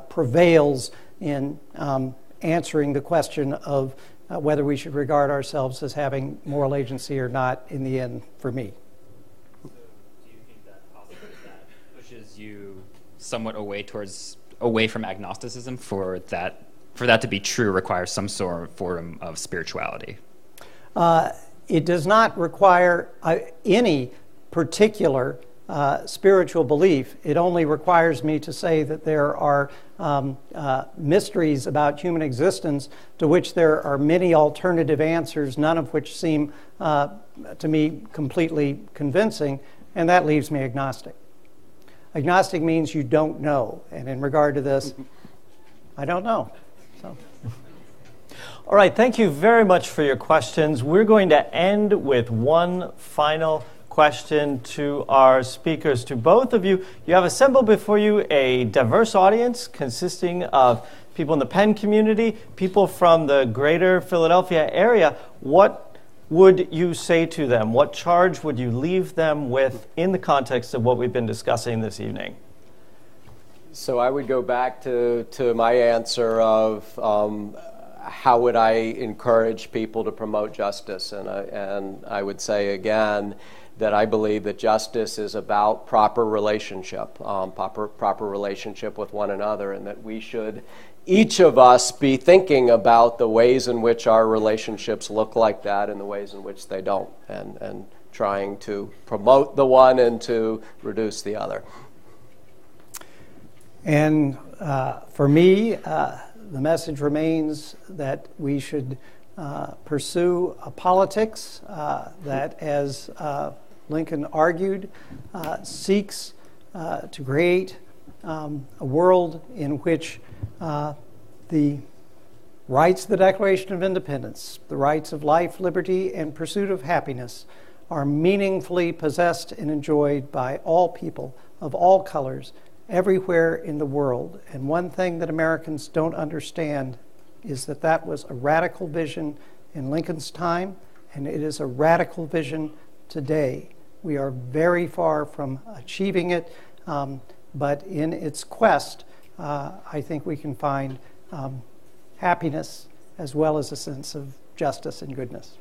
prevails in um, answering the question of whether we should regard ourselves as having moral agency or not in the end for me. Somewhat away towards away from agnosticism for that for that to be true requires some sort of form of spirituality. Uh, it does not require uh, any particular uh, spiritual belief. It only requires me to say that there are um, uh, mysteries about human existence to which there are many alternative answers, none of which seem uh, to me completely convincing, and that leaves me agnostic. Agnostic means you don't know. And in regard to this, I don't know. So. All right, thank you very much for your questions. We're going to end with one final question to our speakers. To both of you, you have assembled before you a diverse audience consisting of people in the Penn community, people from the greater Philadelphia area. What would you say to them? What charge would you leave them with in the context of what we've been discussing this evening? So I would go back to, to my answer of um, how would I encourage people to promote justice? And I, and I would say again that I believe that justice is about proper relationship, um, proper, proper relationship with one another, and that we should each of us be thinking about the ways in which our relationships look like that and the ways in which they don't, and, and trying to promote the one and to reduce the other. And uh, for me, uh, the message remains that we should uh, pursue a politics uh, that, as uh, Lincoln argued, uh, seeks to create um, a world in which uh, the rights of the Declaration of Independence, the rights of life, liberty, and pursuit of happiness, are meaningfully possessed and enjoyed by all people of all colors everywhere in the world. And one thing that Americans don't understand is that that was a radical vision in Lincoln's time, and it is a radical vision today. We are very far from achieving it. Um, but in its quest, uh, I think we can find um, happiness as well as a sense of justice and goodness.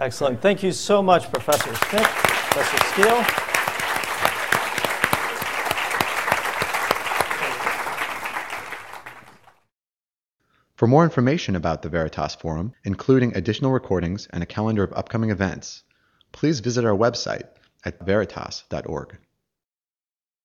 Excellent. Thank you so much, Professor Smith, Professor Skeel. For more information about the Veritas Forum, including additional recordings and a calendar of upcoming events, please visit our website at veritas.org.